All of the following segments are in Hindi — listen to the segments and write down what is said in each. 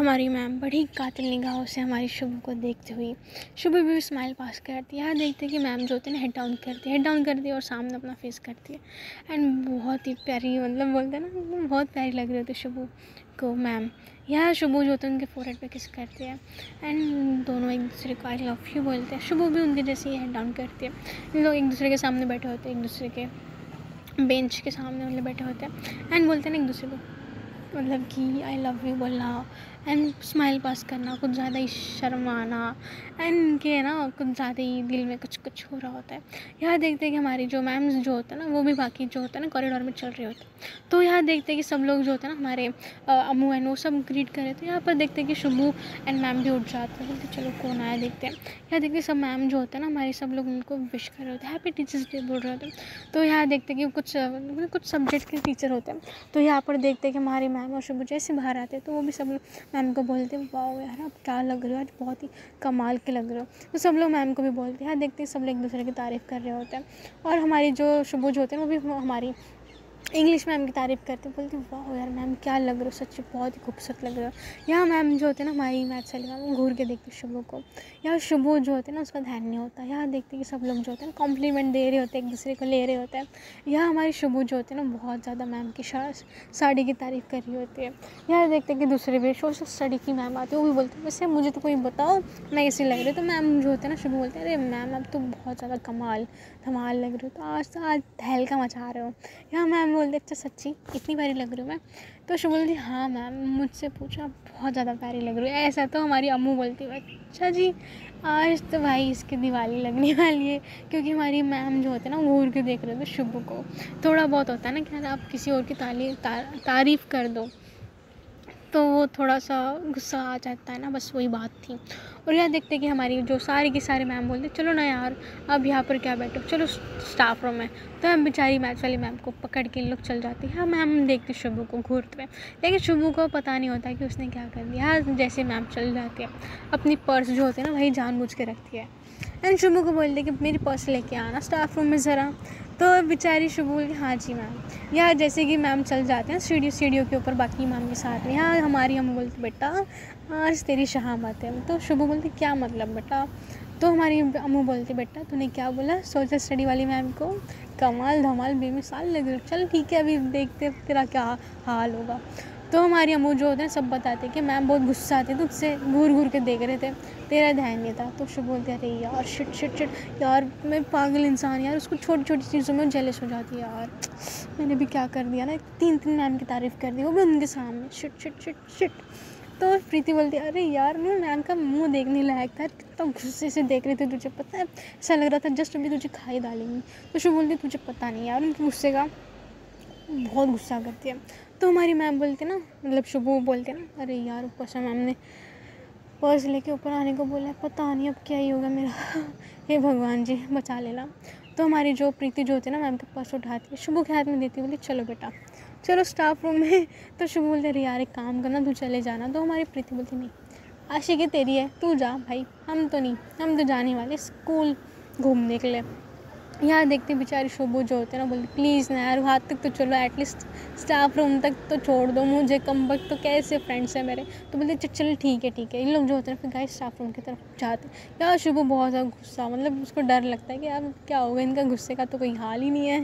हमारी मैम बड़ी कातिल निगाहों से हमारी शुभ को देखते हुई, शुभ भी स्माइल पास करती है। यहाँ देखते कि मैम जो होते हैं ना हेड डाउन करती है हेड डाउन करती है और सामने अपना फेस करती है। एंड बहुत ही प्यारी मतलब बोलते हैं ना बहुत प्यारी लग रही होती है शुभ को मैम। यह शुभ जो होते हैं, उनके फोरहेड पे किस करते हैं। एंड दोनों एक दूसरे को आई लव यू बोलते हैं। शुभ भी उनके जैसे ही हेड डाउन करती है। लोग एक दूसरे के सामने बैठे होते हैं, एक दूसरे के बेंच के सामने मतलब बैठे होते हैं। एंड बोलते हैं ना, एक दूसरे को मतलब कि आई लव यू बोलना। एंड स्माइल पास करना, कुछ ज़्यादा ही शर्माना एंड इनके ना कुछ ज़्यादा ही दिल में कुछ कुछ हो रहा होता है। यहाँ देखते हैं कि हमारी जो मैम्स जो होता है ना, वो भी बाकी जो होता है ना कॉरिडोर में चल रहे होते हैं। तो यहाँ देखते हैं कि सब लोग जो होते हैं ना, हमारे अमू एंड वो सब ग्रीट करे तो यहाँ पर देखते हैं कि शुभू एंड मैम भी उठ जाते हैं। बोलते चलो, कौन आया? देखते हैं। यहाँ देखते सब मैम जो होते हैं ना, हमारे सब लोग उनको विश कर रहे होते हैं। हैप्पी टीचर्स डे बोल रहे होते हैं। तो यहाँ देखते कि कुछ कुछ सब्जेक्ट के टीचर होते हैं। तो यहाँ पर देखते कि हमारी मैम और शुभू जैसे बाहर आते हैं तो वो भी सब मैम को बोलते हैं वाह यार, आप क्या लग रहे हो? आज बहुत ही कमाल के लग रहे हो। तो सब लोग मैम को भी बोलते हैं हाँ देखते हैं, सब लोग एक दूसरे की तारीफ़ कर रहे होते हैं। और हमारी जो शुभुज होते हैं, वो भी हमारी इंग्लिश मैम की तारीफ़ करते बोलते वाह यार मैम क्या लग रहे हो? सच्ची बहुत ही खूबसूरत लग रहे हो। यहाँ मैम जो होते हैं ना, हमारी मैथ वाली मैम घूर के देखते शुभो को। यहाँ शुभो जो होते हैं ना, उसका ध्यान नहीं होता। यहाँ देखते कि सब लोग जो होते हैं कॉम्प्लीमेंट दे रहे होते हैं, एक दूसरे को ले रहे होते हैं। यहाँ हमारी शुभो जो होते हैं ना, बहुत ज़्यादा मैम की साड़ी की तारीफ़ कर रही होती है। यहाँ देखते कि दूसरे भी सोशल स्टडी की मैम आती है, वो भी बोलते हैं, वैसे मुझे तो कोई बताओ, मैं ऐसी लग रही तो मैम जो होते हैं ना, शुभ बोलते हैं, अरे मैम अब तो बहुत ज़्यादा कमाल, धमाल लग रही हो तो आज तो आज तहलका मचा रहे हो। यहाँ मैम बोलते अच्छा सच्ची, इतनी प्यारी लग रही हूँ मैं। तो शुभ बोलती हाँ मैम, मुझसे पूछा बहुत ज़्यादा प्यारी लग रही है। ऐसा तो हमारी अम्मू बोलती है अच्छा जी, आज तो भाई इसकी दिवाली लगने वाली है। क्योंकि हमारी मैम जो होते हैं ना घूर के देख रहे थे शुभ को। थोड़ा बहुत होता है ना कि आप किसी और की ताली तारीफ़ कर दो। तो वो थोड़ा सा गुस्सा आ जाता है ना, बस वही बात थी। और यहाँ देखते कि हमारी जो सारे के सारे मैम बोलते चलो ना यार, अब यहाँ पर क्या बैठो? चलो स्टाफ रूम में। तो हम बेचारी मैथ वाली मैम को पकड़ के लोग चल जाते हैं। हाँ मैम देखते शुभू को घूरते हैं लेकिन शुभू को पता नहीं होता कि उसने क्या कर दिया। हाँ जैसे मैम चल जाती है, अपनी पर्स जो होती है ना, वही जान के रखती है। एंड शुभू को बोलते कि, मेरी पर्स लेके आना स्टाफ रूम में ज़रा। तो बेचारी शुभू बोली हाँ जी मैम। या जैसे कि मैम चल जाते हैं सीढ़ी सीढ़ियों के ऊपर बाकी मैम के साथ में। यहाँ हमारी हम बोलते बेटा, आज तेरी शहामत है। तो शुभ बोलती, क्या मतलब बेटा? तो हमारी अम्मू बोलती, बेटा, तूने क्या बोला? सोचा स्टडी वाली मैम को? कमाल धमाल, बेमिसाल लग रही चल ठीक है, अभी देखते तेरा क्या हाल होगा। तो हमारी अम्मू जो होते हैं, सब बताते कि मैम बहुत गुस्सा आती तो उससे घूर घूर के देख रहे थे। तेरा ध्यान नहीं था। तो शुभ बोलते, अरे यार शिट शिट शिट यार, मैं पागल इंसान यार। उसको छोटी छोटी चीज़ों में जेलस हो जाती है यार। मैंने भी क्या कर दिया ना तीन तीन मैम की तारीफ़ कर दी, वो भी उनके सामने। शिट शिट शिट शिट तो प्रीति बोलती, अरे यार, मैं मैम का मुँह देखने लायक था, कितना गुस्से से देख रहे थे तुझे, पता है? ऐसा लग रहा था जस्ट अभी तुझे खाई डालेंगी। तो शुभ बोलती, तुझे पता नहीं यार, उनके गुस्से का बहुत गुस्सा करती है। तो हमारी मैम बोलती ना मतलब शुभ बोलते ना, अरे यार, ऊपर से मैम ने पर्स लेके ऊपर आने को बोला, पता नहीं अब क्या ही होगा मेरा। हे भगवान जी, बचा लेना तो हमारी जो प्रीति जो होती है ना, मैम के पर्स उठाती है, शुभू के हाथ में देती बोली, चलो बेटा, चलो स्टाफ रूम में। तो शुभ बोलते अरे यार, एक काम करना, तू चले जाना। तो हमारी प्रीति बोलती नहीं, आशिकी तेरी है, तू जा भाई, हम तो नहीं, हम तो जाने वाले स्कूल घूमने के लिए। यहाँ देखते बेचारे शुभ जो होते हैं ना, बोलते, प्लीज़ ना यार, वहाँ तक तो चलो एटलीस्ट स्टाफ रूम तक तो छोड़ दो मुझे, कम वक्त तो कैसे फ्रेंड्स हैं मेरे? तो बोलते चल, ठीक है ठीक है। इन लोग जो होते हैं फिर गाय स्टाफ रूम की तरफ़ जाते यार शुभ बहुत ज़्यादा गुस्सा मतलब उसको डर लगता है कि यार, क्या होगा, इनका गुस्से का तो कोई हाल ही नहीं है।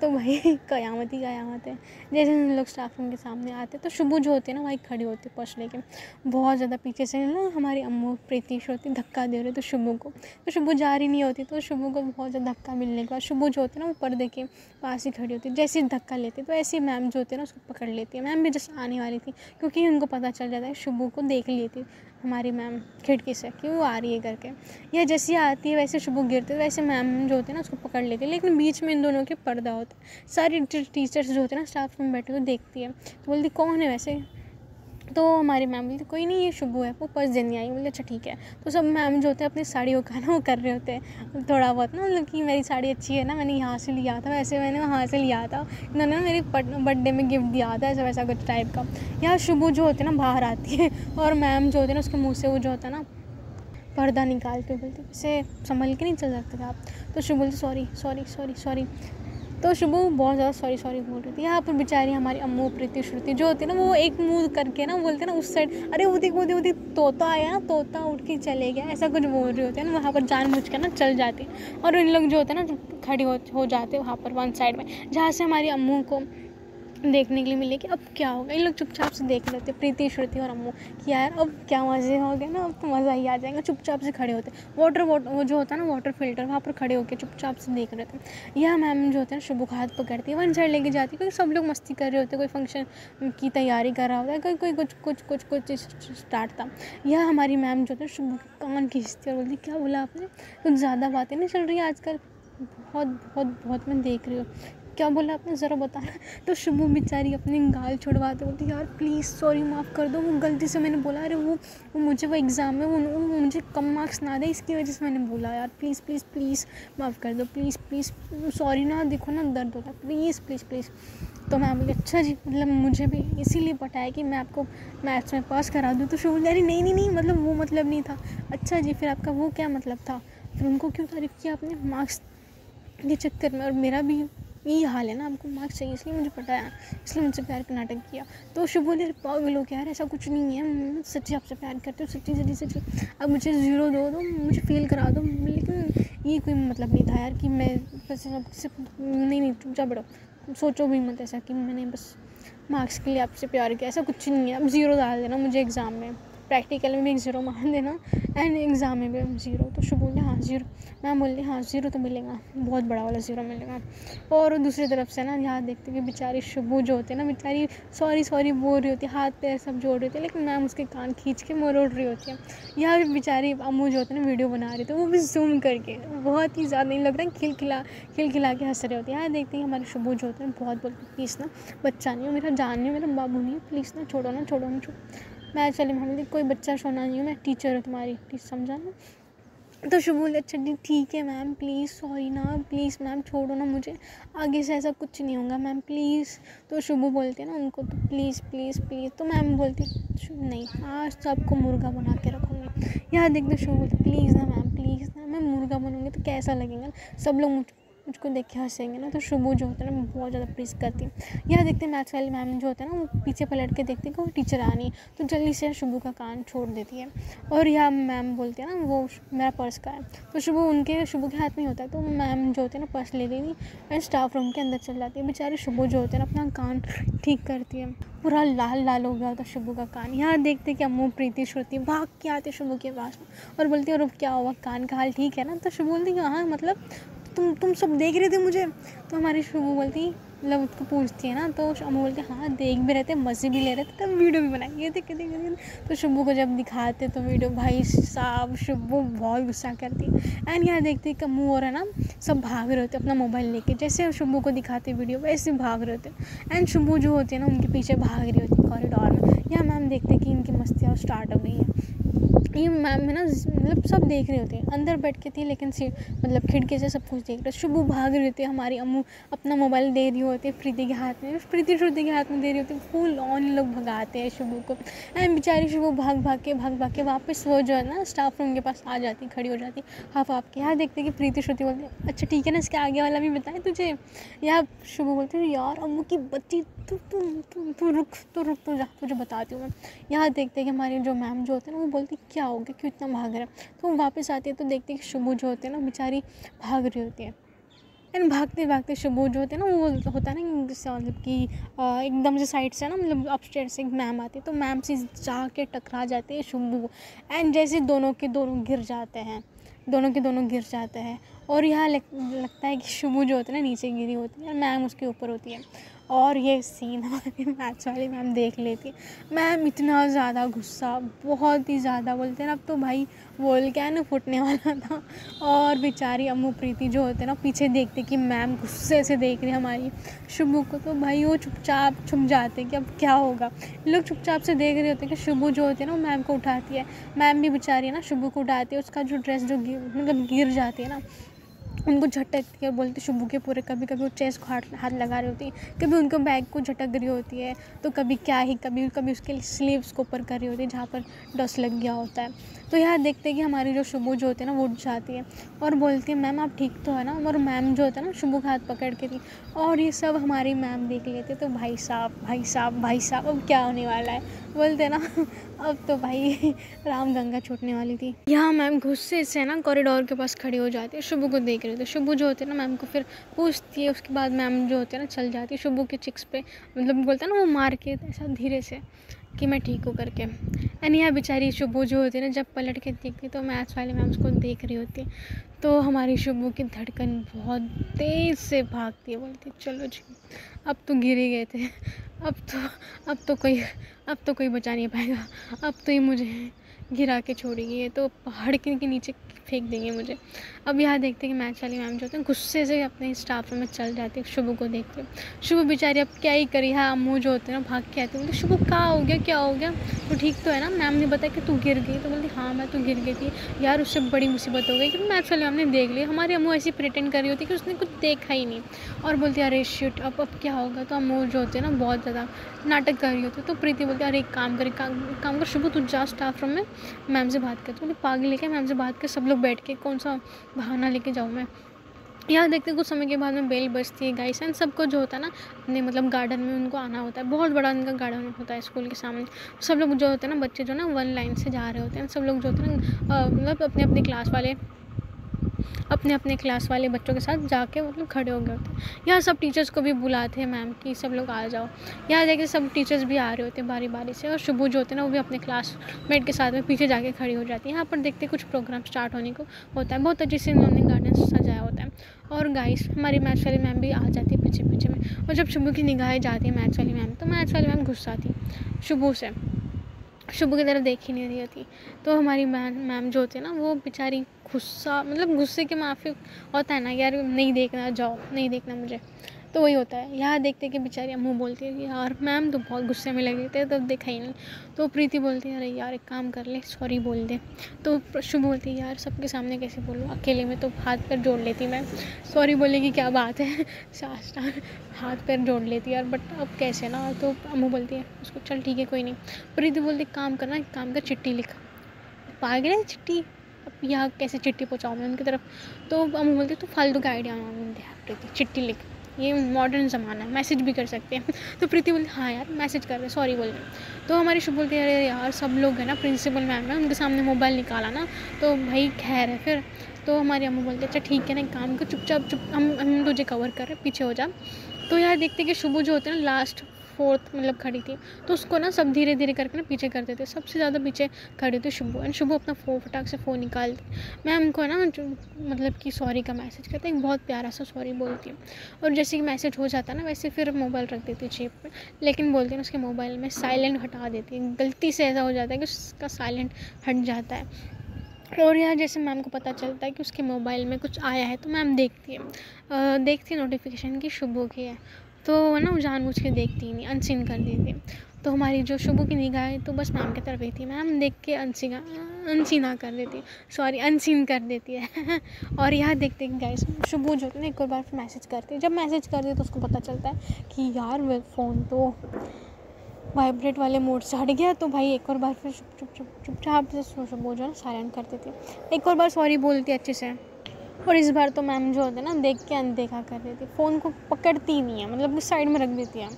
तो भाई क़यामत ही क़यामत है। जैसे हम लोग स्टाफ रूम के सामने आते तो शुभ जो होते हैं ना, वही खड़ी होती है पर्स लेके। बहुत ज़्यादा पीछे से ना हमारी अम्मू प्रीतिश होती धक्का दे रहे तो शुभ को। तो शुभ जा रही नहीं होती तो शुभ को बहुत ज़्यादा धक्का मिलने के बाद शुभ जो होते हैं ना वो पर्दे के पास ही खड़ी होती जैसे धक्का लेते तो ऐसे मैम जो होते हैं ना, उसको पकड़ लेती है। मैम भी जस्ट आने वाली थी, क्योंकि उनको पता चल जाता है शुभ को देख लेती हमारी मैम खिड़की से, कि वो आ रही है करके। या जैसे आती है, वैसे शुभ गिरते वैसे मैम जो होते हैं ना, उसको पकड़ लेते हैं। लेकिन बीच में इन दोनों के पर्दा होता है। सारी टीचर्स जो होते हैं ना, स्टाफ रूम बैठे हुए देखती है। तो बोलती, कौन है वैसे? तो हमारी मैम बोलती, कोई नहीं, ये शुभ है, वो पर्स देने आई बोले अच्छा ठीक है। तो सब मैम जो होते हैं, अपनी साड़ियों का ना, वो कर रहे होते हैं, थोड़ा बहुत ना मतलब कि मेरी साड़ी अच्छी है ना, मैंने यहाँ से लिया था, वैसे मैंने वहाँ से लिया था, इन्होंने ना मेरी बर्थडे में गिफ्ट दिया था, ऐसा वैसा कुछ टाइप का। यहाँ शुभ जो होते ना, बाहर आती है, और मैम जो होते ना, उसके मुँह से वो जो होता ना, पर्दा निकाल के बोलती वैसे संभल के नहीं चल सकते थे आप। तो शुभ बोलते, सॉरी सॉरी सॉरी सॉरी। तो शुभू बहुत ज़्यादा सॉरी सॉरी बोल रही थी। यहाँ पर बेचारी हमारी अम्मू प्रीति श्रुति जो होती है ना वो एक मुँह करके ना बोलते ना उस साइड अरे वो देख वो देख वो देख तोता आया ना तोता उठ के चले गया। ऐसा कुछ बोल रही होते हैं ना वहाँ पर जान बुझ कर ना चल जाती और इन लोग जो होते हैं ना खड़े हो, हो जाते वहाँ पर वन साइड में जहाँ से हमारी अम्मू को देखने के लिए मिले कि अब क्या होगा? इन लोग चुपचाप से देख लेते, प्रीति, श्रुति और अम्मू कि यार अब क्या मज़े हो गए ना, अब तो मज़ा ही आ जाएगा। चुपचाप से खड़े होते। वाटर वाटर वो जो होता है ना वाटर फ़िल्टर वहाँ पर खड़े होकर चुपचाप से देख रहे थे यह मैम जो होते हैं शुभ हाथ पकड़ती है। वन साइड लेके जाती है, क्योंकि सब लोग मस्ती कर रहे होते कोई फ़ंक्शन की तैयारी कर रहा होता है, कोई कोई कुछ कुछ कुछ कुछ स्टार्ट था। यह हमारी मैम जो होती है शुभ कान खींचती और बोलती क्या बोला आपने? कुछ ज़्यादा बातें नहीं चल रही आजकल? बहुत बहुत बहुत मैं देख रही हूँ। क्या बोला आपने? ज़रा बताना। तो शुभू बेचारी अपनी गाल छुड़वाते बोलती यार प्लीज़ सॉरी माफ़ कर दो। वो गलती से मैंने बोला अरे वो वो मुझे वो एग्ज़ाम में वो, वो मुझे कम मार्क्स ना दे इसकी वजह से मैंने बोला यार प्लीज़ प्लीज़ प्लीज़ माफ़ कर दो प्लीज़ प्लीज़ सॉरी ना देखो ना दर्द होता है। प्लीज़ प्लीज़ प्लीज़ तो मैं बोली अच्छा जी मतलब मुझे भी इसीलिए बताया कि मैं आपको मैथ्स में पास करा दूँ। तो शुभ अरे नहीं नहीं नहीं मतलब वो मतलब नहीं था। अच्छा जी फिर आपका वो क्या मतलब था? फिर उनको क्यों तारीफ़ किया आपने? मार्क्स के चक्कर में और मेरा भी यही हाल है ना आपको मार्क्स चाहिए, इसलिए मुझे पता है इसलिए मुझसे प्यार का नाटक किया। तो शुभ बोले पागल हो यार, ऐसा कुछ नहीं है। सच्ची आपसे प्यार करती हूँ, सच्ची सच्ची सच्ची। अब मुझे ज़ीरो दो दो मुझे फेल करा दो। लेकिन ये कोई मतलब नहीं था यार कि मैं बस सिर्फ़ नहीं नहीं चुपचाप बढ़ो। सोचो भी मत ऐसा कि मैंने बस मार्क्स के लिए आपसे प्यार किया, ऐसा कुछ नहीं है। अब ज़ीरो डाल देना मुझे एग्ज़ाम में। प्रैक्टिकल में एक ज़ीरो मान देना एंड एग्ज़ाम में भी ज़ीरो तो शुभ बोले हाँ ज़ीरो मैम बोल रही हाँ ज़ीरो तो मिलेगा, बहुत बड़ा वाला ज़ीरो मिलेगा. और दूसरी तरफ़ से ना, यहाँ देखते कि बेचारी शुभू जो होते हैं ना, बेचारी सॉरी सॉरी बोल रही होती है, हाथ पैर सब जोड़ रही होती है, लेकिन मैम उसके कान खींच के मरोड़ रही होती है. यहाँ भी बेचारी अमू जो होते हैं ना वीडियो बना रही थी वो भी जूम करके, बहुत ही ज़्यादा नहीं लग रहा है खिल खिला खिल खिला के हंस रहे होते हैं. यहाँ देखते हैं हमारे शुभू जो होते हैं, बहुत बोलते प्लीज़ ना, बच्चा नहीं हो मेरा, जान नहीं हो मेरा, बाबू नहीं प्लीज़ ना, छोड़ो ना छोड़ो ना छोड़ो. मैं चली मैं कोई बच्चा सोना नहीं हूँ, मैं टीचर हूँ तुम्हारी प्लीज़ समझा ना? तो शुभ बोले अच्छा ठीक है मैम प्लीज़ सॉरी ना प्लीज़ मैम छोड़ो ना मुझे। आगे से ऐसा कुछ नहीं होगा मैम प्लीज़ तो शुभ बोलते हैं ना उनको तो प्लीज़ प्लीज़ प्लीज़ तो मैम बोलती नहीं, आज तो आपको मुर्गा बना के रखूँगी। यहाँ देखते शुभ बोलते प्लीज़ ना मैम प्लीज़ ना, मैं मुर्गा बनूँगी तो कैसा लगेगा? सब लोग मुझ मुझको देख के हंसेंगे ना तो शुभू जो होता है ना बहुत ज़्यादा प्रेस करती यहाँ देखते हैं मैथ्स वाली मैम जो होता है ना, वो पीछे पलट के देखते हैं कि वो टीचर आनी तो जल्दी से शुभू का कान छोड़ देती है। और यहाँ मैम बोलती है ना, वो मेरा पर्स का है। तो शुभू उनके, शुभू के हाथ में होता है तो मैम जो होते हैं ना पर्स ले लेती एंड स्टाफ रूम के अंदर चल जाती है। बेचारे शुभू जो होते हैं ना, अपना कान ठीक करती है। पूरा लाल लाल हो गया होता शुभू का कान। यहाँ देखते कि अम्मू, प्रीति, श्रुति, भाग के आते शुभू के पास और बोलती है, और क्या हुआ कान का हाल ठीक है ना? तो शुभू बोलती है हाँ मतलब तुम तुम सब देख रहे थे मुझे। तो हमारी शुभू बोलती मतलब उसको पूछती है ना तो अमू बोलती हाँ देख भी रहे थे, मज़े भी ले रहे थे, तब वीडियो भी बनाई ये देखे देखे तो शुभू को जब दिखाते तो वीडियो, भाई साहब शुभू बहुत गुस्सा करती एंड यहाँ देखते कम्मू और है ना, सब भाग रहे होते अपना मोबाइल लेके, जैसे शुभू को दिखाते वीडियो, वैसे भाग रहे होते। एंड शुभू जो होती है ना, उनके पीछे भाग रही होती कॉरिडोर में। यहाँ मैम देखते कि इनकी मस्तियाँ स्टार्ट हो गई हैं। ये मैम है ना मतलब सब देख रहे होते हैं। अंदर बैठ के थी, लेकिन मतलब खिड़की से सब कुछ देख रहे शुभ भाग रहे थे हमारी अम्मू अपना मोबाइल दे रही होती है, प्रीति के हाथ में। प्रीति श्रुति के हाथ में दे रही होती है, फुल ऑन लोग भगाते हैं शुभ को। एंड बेचारी शुभ भाग भाग के, भाग भाग के वापस वो जो है ना स्टाफ रूम के पास आ जाती खड़ी हो जाती हाफ़ आप के। यहाँ देखते कि प्रीति श्रुति बोलती अच्छा ठीक है ना, इसके आगे वाला भी बताएँ तुझे? या शुभ बोलते यार, अम्मू की बच्ची, तू तू तू तू रुक तो रुक तो जा, तुझे बताती हूँ मैं। यहाँ देखते कि हमारे जो मैम जो होते हैं ना, वो बोलती क्या हो गया, क्यों इतना भाग रहा है? तो वापस आती है तो देखते हैं कि शुभू जो होते हैं ना, बेचारी भाग रही होती है। एंड भागते भागते शुभ जो होते हैं ना वो होता है ना जैसे मतलब कि एकदम से साइड से ना मतलब अपस्टेयर से एक मैम आती है तो मैम से जा के टकरा जाते हैं शुभू एंड जैसे दोनों के दोनों गिर जाते हैं दोनों के दोनों गिर जाते हैं और यहाँ लग, लगता है कि शुभू जो होता है ना नीचे गिरी होती है और मैम उसके ऊपर होती है। और ये सीन हमारी मैथ्स वाली मैम देख लेती मैम इतना ज़्यादा गुस्सा, बहुत ही ज़्यादा बोलते हैं ना, अब तो भाई बोल क्या ना, फुटने वाला था। और बेचारी अम्मू प्रीति जो होते हैं ना, पीछे देखते कि मैम गुस्से से देख रही हमारी। शुभू को तो भाई वो चुपचाप छुप जाते कि अब क्या होगा। लोग चुपचाप से देख रहे होते हैं कि शुभू जो होती है ना, वो मैम को उठाती है। मैम भी बेचारी है ना, शुभू को उठाती है, उसका जो ड्रेस जो मतलब गिर जाती है ना उनको झटकती है बोलते, शुभू के पूरे कभी कभी वो चेस्ट को हाथ हाथ लगा रही होती है। कभी उनको बैग को झटक रही होती है तो कभी क्या ही, कभी कभी उसके स्लीव्स को ऊपर कर रही होती है, जहाँ पर डस्ट लग गया होता है। तो यहाँ देखते हैं कि हमारी जो शुभू जो होती है ना, वो उठ जाती है और बोलती है, मैम, आप ठीक तो है ना? और मैम जो होता है ना, शुभू का हाथ पकड़ के थी और ये सब हमारी मैम देख लेते तो भाई साहब भाई साहब भाई साहब, अब क्या होने वाला है? बोलते ना, अब तो भाई राम गंगा छूटने वाली थी। यहाँ मैम गुस्से से ना कॉरिडोर के पास खड़ी हो जाती है, शुभू को देख रही थी शुभू जो होते हैं ना, मैम को फिर पूछती है, उसके बाद मैम जो होते हैं ना, चल जाती है शुभू के चिक्स पे मतलब बोलते हैं ना, वो मार के ऐसा धीरे से। कि मैं ठीक हूँ करके। एंड यह बेचारी शुभू जो होती है ना, जब पलट के देखती तो मैथ्स वाले मैम उसको देख रही होती तो हमारी शुभू की धड़कन बहुत तेज़ से भागती है, बोलती चलो जी, अब तो गिर ही गए थे। अब तो अब तो कोई, अब तो कोई बचा नहीं पाएगा। अब तो ही मुझे गिरा के छोड़ेगी ये। तो पहाड़ के नीचे फेंक देंगे मुझे। अब यहाँ देखते हैं कि मैच वाली मैम जो होते हैं, गुस्से से अपने स्टाफ में चल जाती है, शुभ को देखते शुभ बेचारी अब क्या ही करी हाँ अम्मू जो होते हैं ना, भाग के आते हैं। बोलते, शुभ, क्या हो गया, क्या हो गया? तो ठीक तो है ना मैम ने बताया कि तू गिर गई। तो बोलती हाँ मैं तो गिर गई थी। यार, उससे बड़ी मुसीबत हो गई कि मैच वाली मैम ने देख ली हमारी अम्मू ऐसी प्रिटेंड कर रही होती कि उसने कुछ देखा ही नहीं। और बोलती, अरे शिट अब अब क्या होगा? तो अम्मू जो होते हैं ना, बहुत ज़्यादा नाटक कर रही होती तो प्रीति बोलती, अरे, एक काम करे काम कर, शुभ, तू जा स्टाफ रूम में मैम से बात कर। तो बोले पागल लेके मैम से बात कर, सब लोग बैठ के कौन सा बहाना लेके जाऊँ मैं? यहाँ देखते कुछ समय के बाद में बेल बजती है गाइस एंड सबको जो होता है ना, अपने मतलब गार्डन में उनको आना होता है। बहुत बड़ा उनका गार्डन होता है स्कूल के सामने। सब लोग जो होते हैं ना, बच्चे जो ना वन लाइन से जा रहे होते हैं। सब लोग जो होते हैं ना मतलब अपने अपने क्लास वाले अपने अपने क्लास वाले बच्चों के साथ जाके मतलब खड़े हो गए होते यहाँ सब टीचर्स को भी बुलाते हैं मैम कि सब लोग आ जाओ। यहाँ देखिए सब टीचर्स भी आ रहे होते हैं बारी बारी से और शुभू जो होते हैं ना, वो भी अपने क्लासमेट के साथ में पीछे जाके खड़ी हो जाती है। यहाँ पर देखते कुछ प्रोग्राम स्टार्ट होने को होता है। बहुत अच्छे से इन्होंने गार्डन सजाया होता है। और गाइस हमारी मैथ्स वाली मैम भी आ जाती है पीछे पीछे में। और जब शुभू की निगाहें जाती है मैथ्स वाली मैम तो मैथ्स वाली मैम गुस्सा थी शुभू से। शुभ की तरफ़ देख ही नहीं रही होती तो हमारी मैम मैम जो होती है ना, वो बेचारी गुस्सा मतलब गुस्से के माफ़ी होता है ना यार, नहीं देखना, जाओ, नहीं देखना मुझे। तो वही होता है। यहाँ देखते कि बेचारी अम्मू बोलती है कि यार, मैम तो बहुत गुस्से में लगे थे, तब देखा ही नहीं। तो प्रीति बोलती है, अरे यार, एक काम कर ले सॉरी बोल दे। तो शुभ बोलती है, यार, सबके सामने कैसे बोलूँ? अकेले में तो हाथ पैर जोड़ लेती मैं। सॉरी बोलने की क्या बात है? सास्टा हाथ पैर जोड़ लेती यार बट अब कैसे ना? तो अम्मू बोलती है, उसको चल, ठीक है, कोई नहीं। प्रीति बोलती काम करना, एक काम कर, चिट्ठी लिख। पागल है चिट्ठी? अब यहाँ कैसे चिट्ठी पहुँचाऊँ मैं उनकी तरफ़? तो अम्मू बोलती तो फालतू का आइडिया प्रीति, चिट्ठी लिख। ये मॉडर्न ज़माना है मैसेज भी कर सकते हैं। तो प्रीति बोलती हाँ यार मैसेज कर रहे सॉरी बोल रहे तो हमारी शुभ बोलते, अरे यार, सब लोग हैं ना प्रिंसिपल मैम है, उनके सामने मोबाइल निकाला ना तो भाई खैर है फिर। तो हमारी अम्मा बोलते अच्छा ठीक है ना काम को चुपचाप, चुप, हम हम तुझे कवर कर रहे पीछे हो जा। तो यार देखते कि शुभ जो होते हैं ना लास्ट फोर्थ मतलब खड़ी थी तो उसको ना सब धीरे धीरे करके ना पीछे करते थे। सबसे ज़्यादा पीछे खड़ी थी शुभ एंड शुभ अपना फ़ोन फटाक से फ़ोन निकालती मैम को ना मतलब कि सॉरी का मैसेज करते हैं बहुत प्यारा सा सॉरी बोलती है। और जैसे कि मैसेज हो जाता ना वैसे फिर मोबाइल रख देती जेब में लेकिन बोलती ना उसके मोबाइल में साइलेंट हटा देती है। गलती से ऐसा हो जाता है कि उसका साइलेंट हट जाता है। और यहाँ जैसे मैम को पता चलता है कि उसके मोबाइल में कुछ आया है तो मैम देखती है। आ, देखती है नोटिफिकेशन की शुभ हो की है। तो ना वो जानबूझ के देखती नहीं, अनसीन कर देती। तो हमारी जो शुभ की निगाह तो बस मैम की तरफ़ ही थी। मैम देख के अनसीना अनसीना कर देती। सॉरी, अनसीन कर देती है। और यहाँ देखते हैं गाइस शुभ जो है ना एक और बार फिर मैसेज करती है। जब मैसेज करती है तो उसको पता चलता है कि यार फ़ोन तो वाइब्रेट वाले मोड से हट गया। तो भाई एक और बार फिर चुप चुप चुप चुपचाप से शुभ जो है ना साइलेंट कर देती एक और बार सॉरी बोलती अच्छे से। और इस बार तो मैम जो होते ना, देख के अनदेखा कर देती फ़ोन को पकड़ती नहीं है मतलब साइड में रख देती है।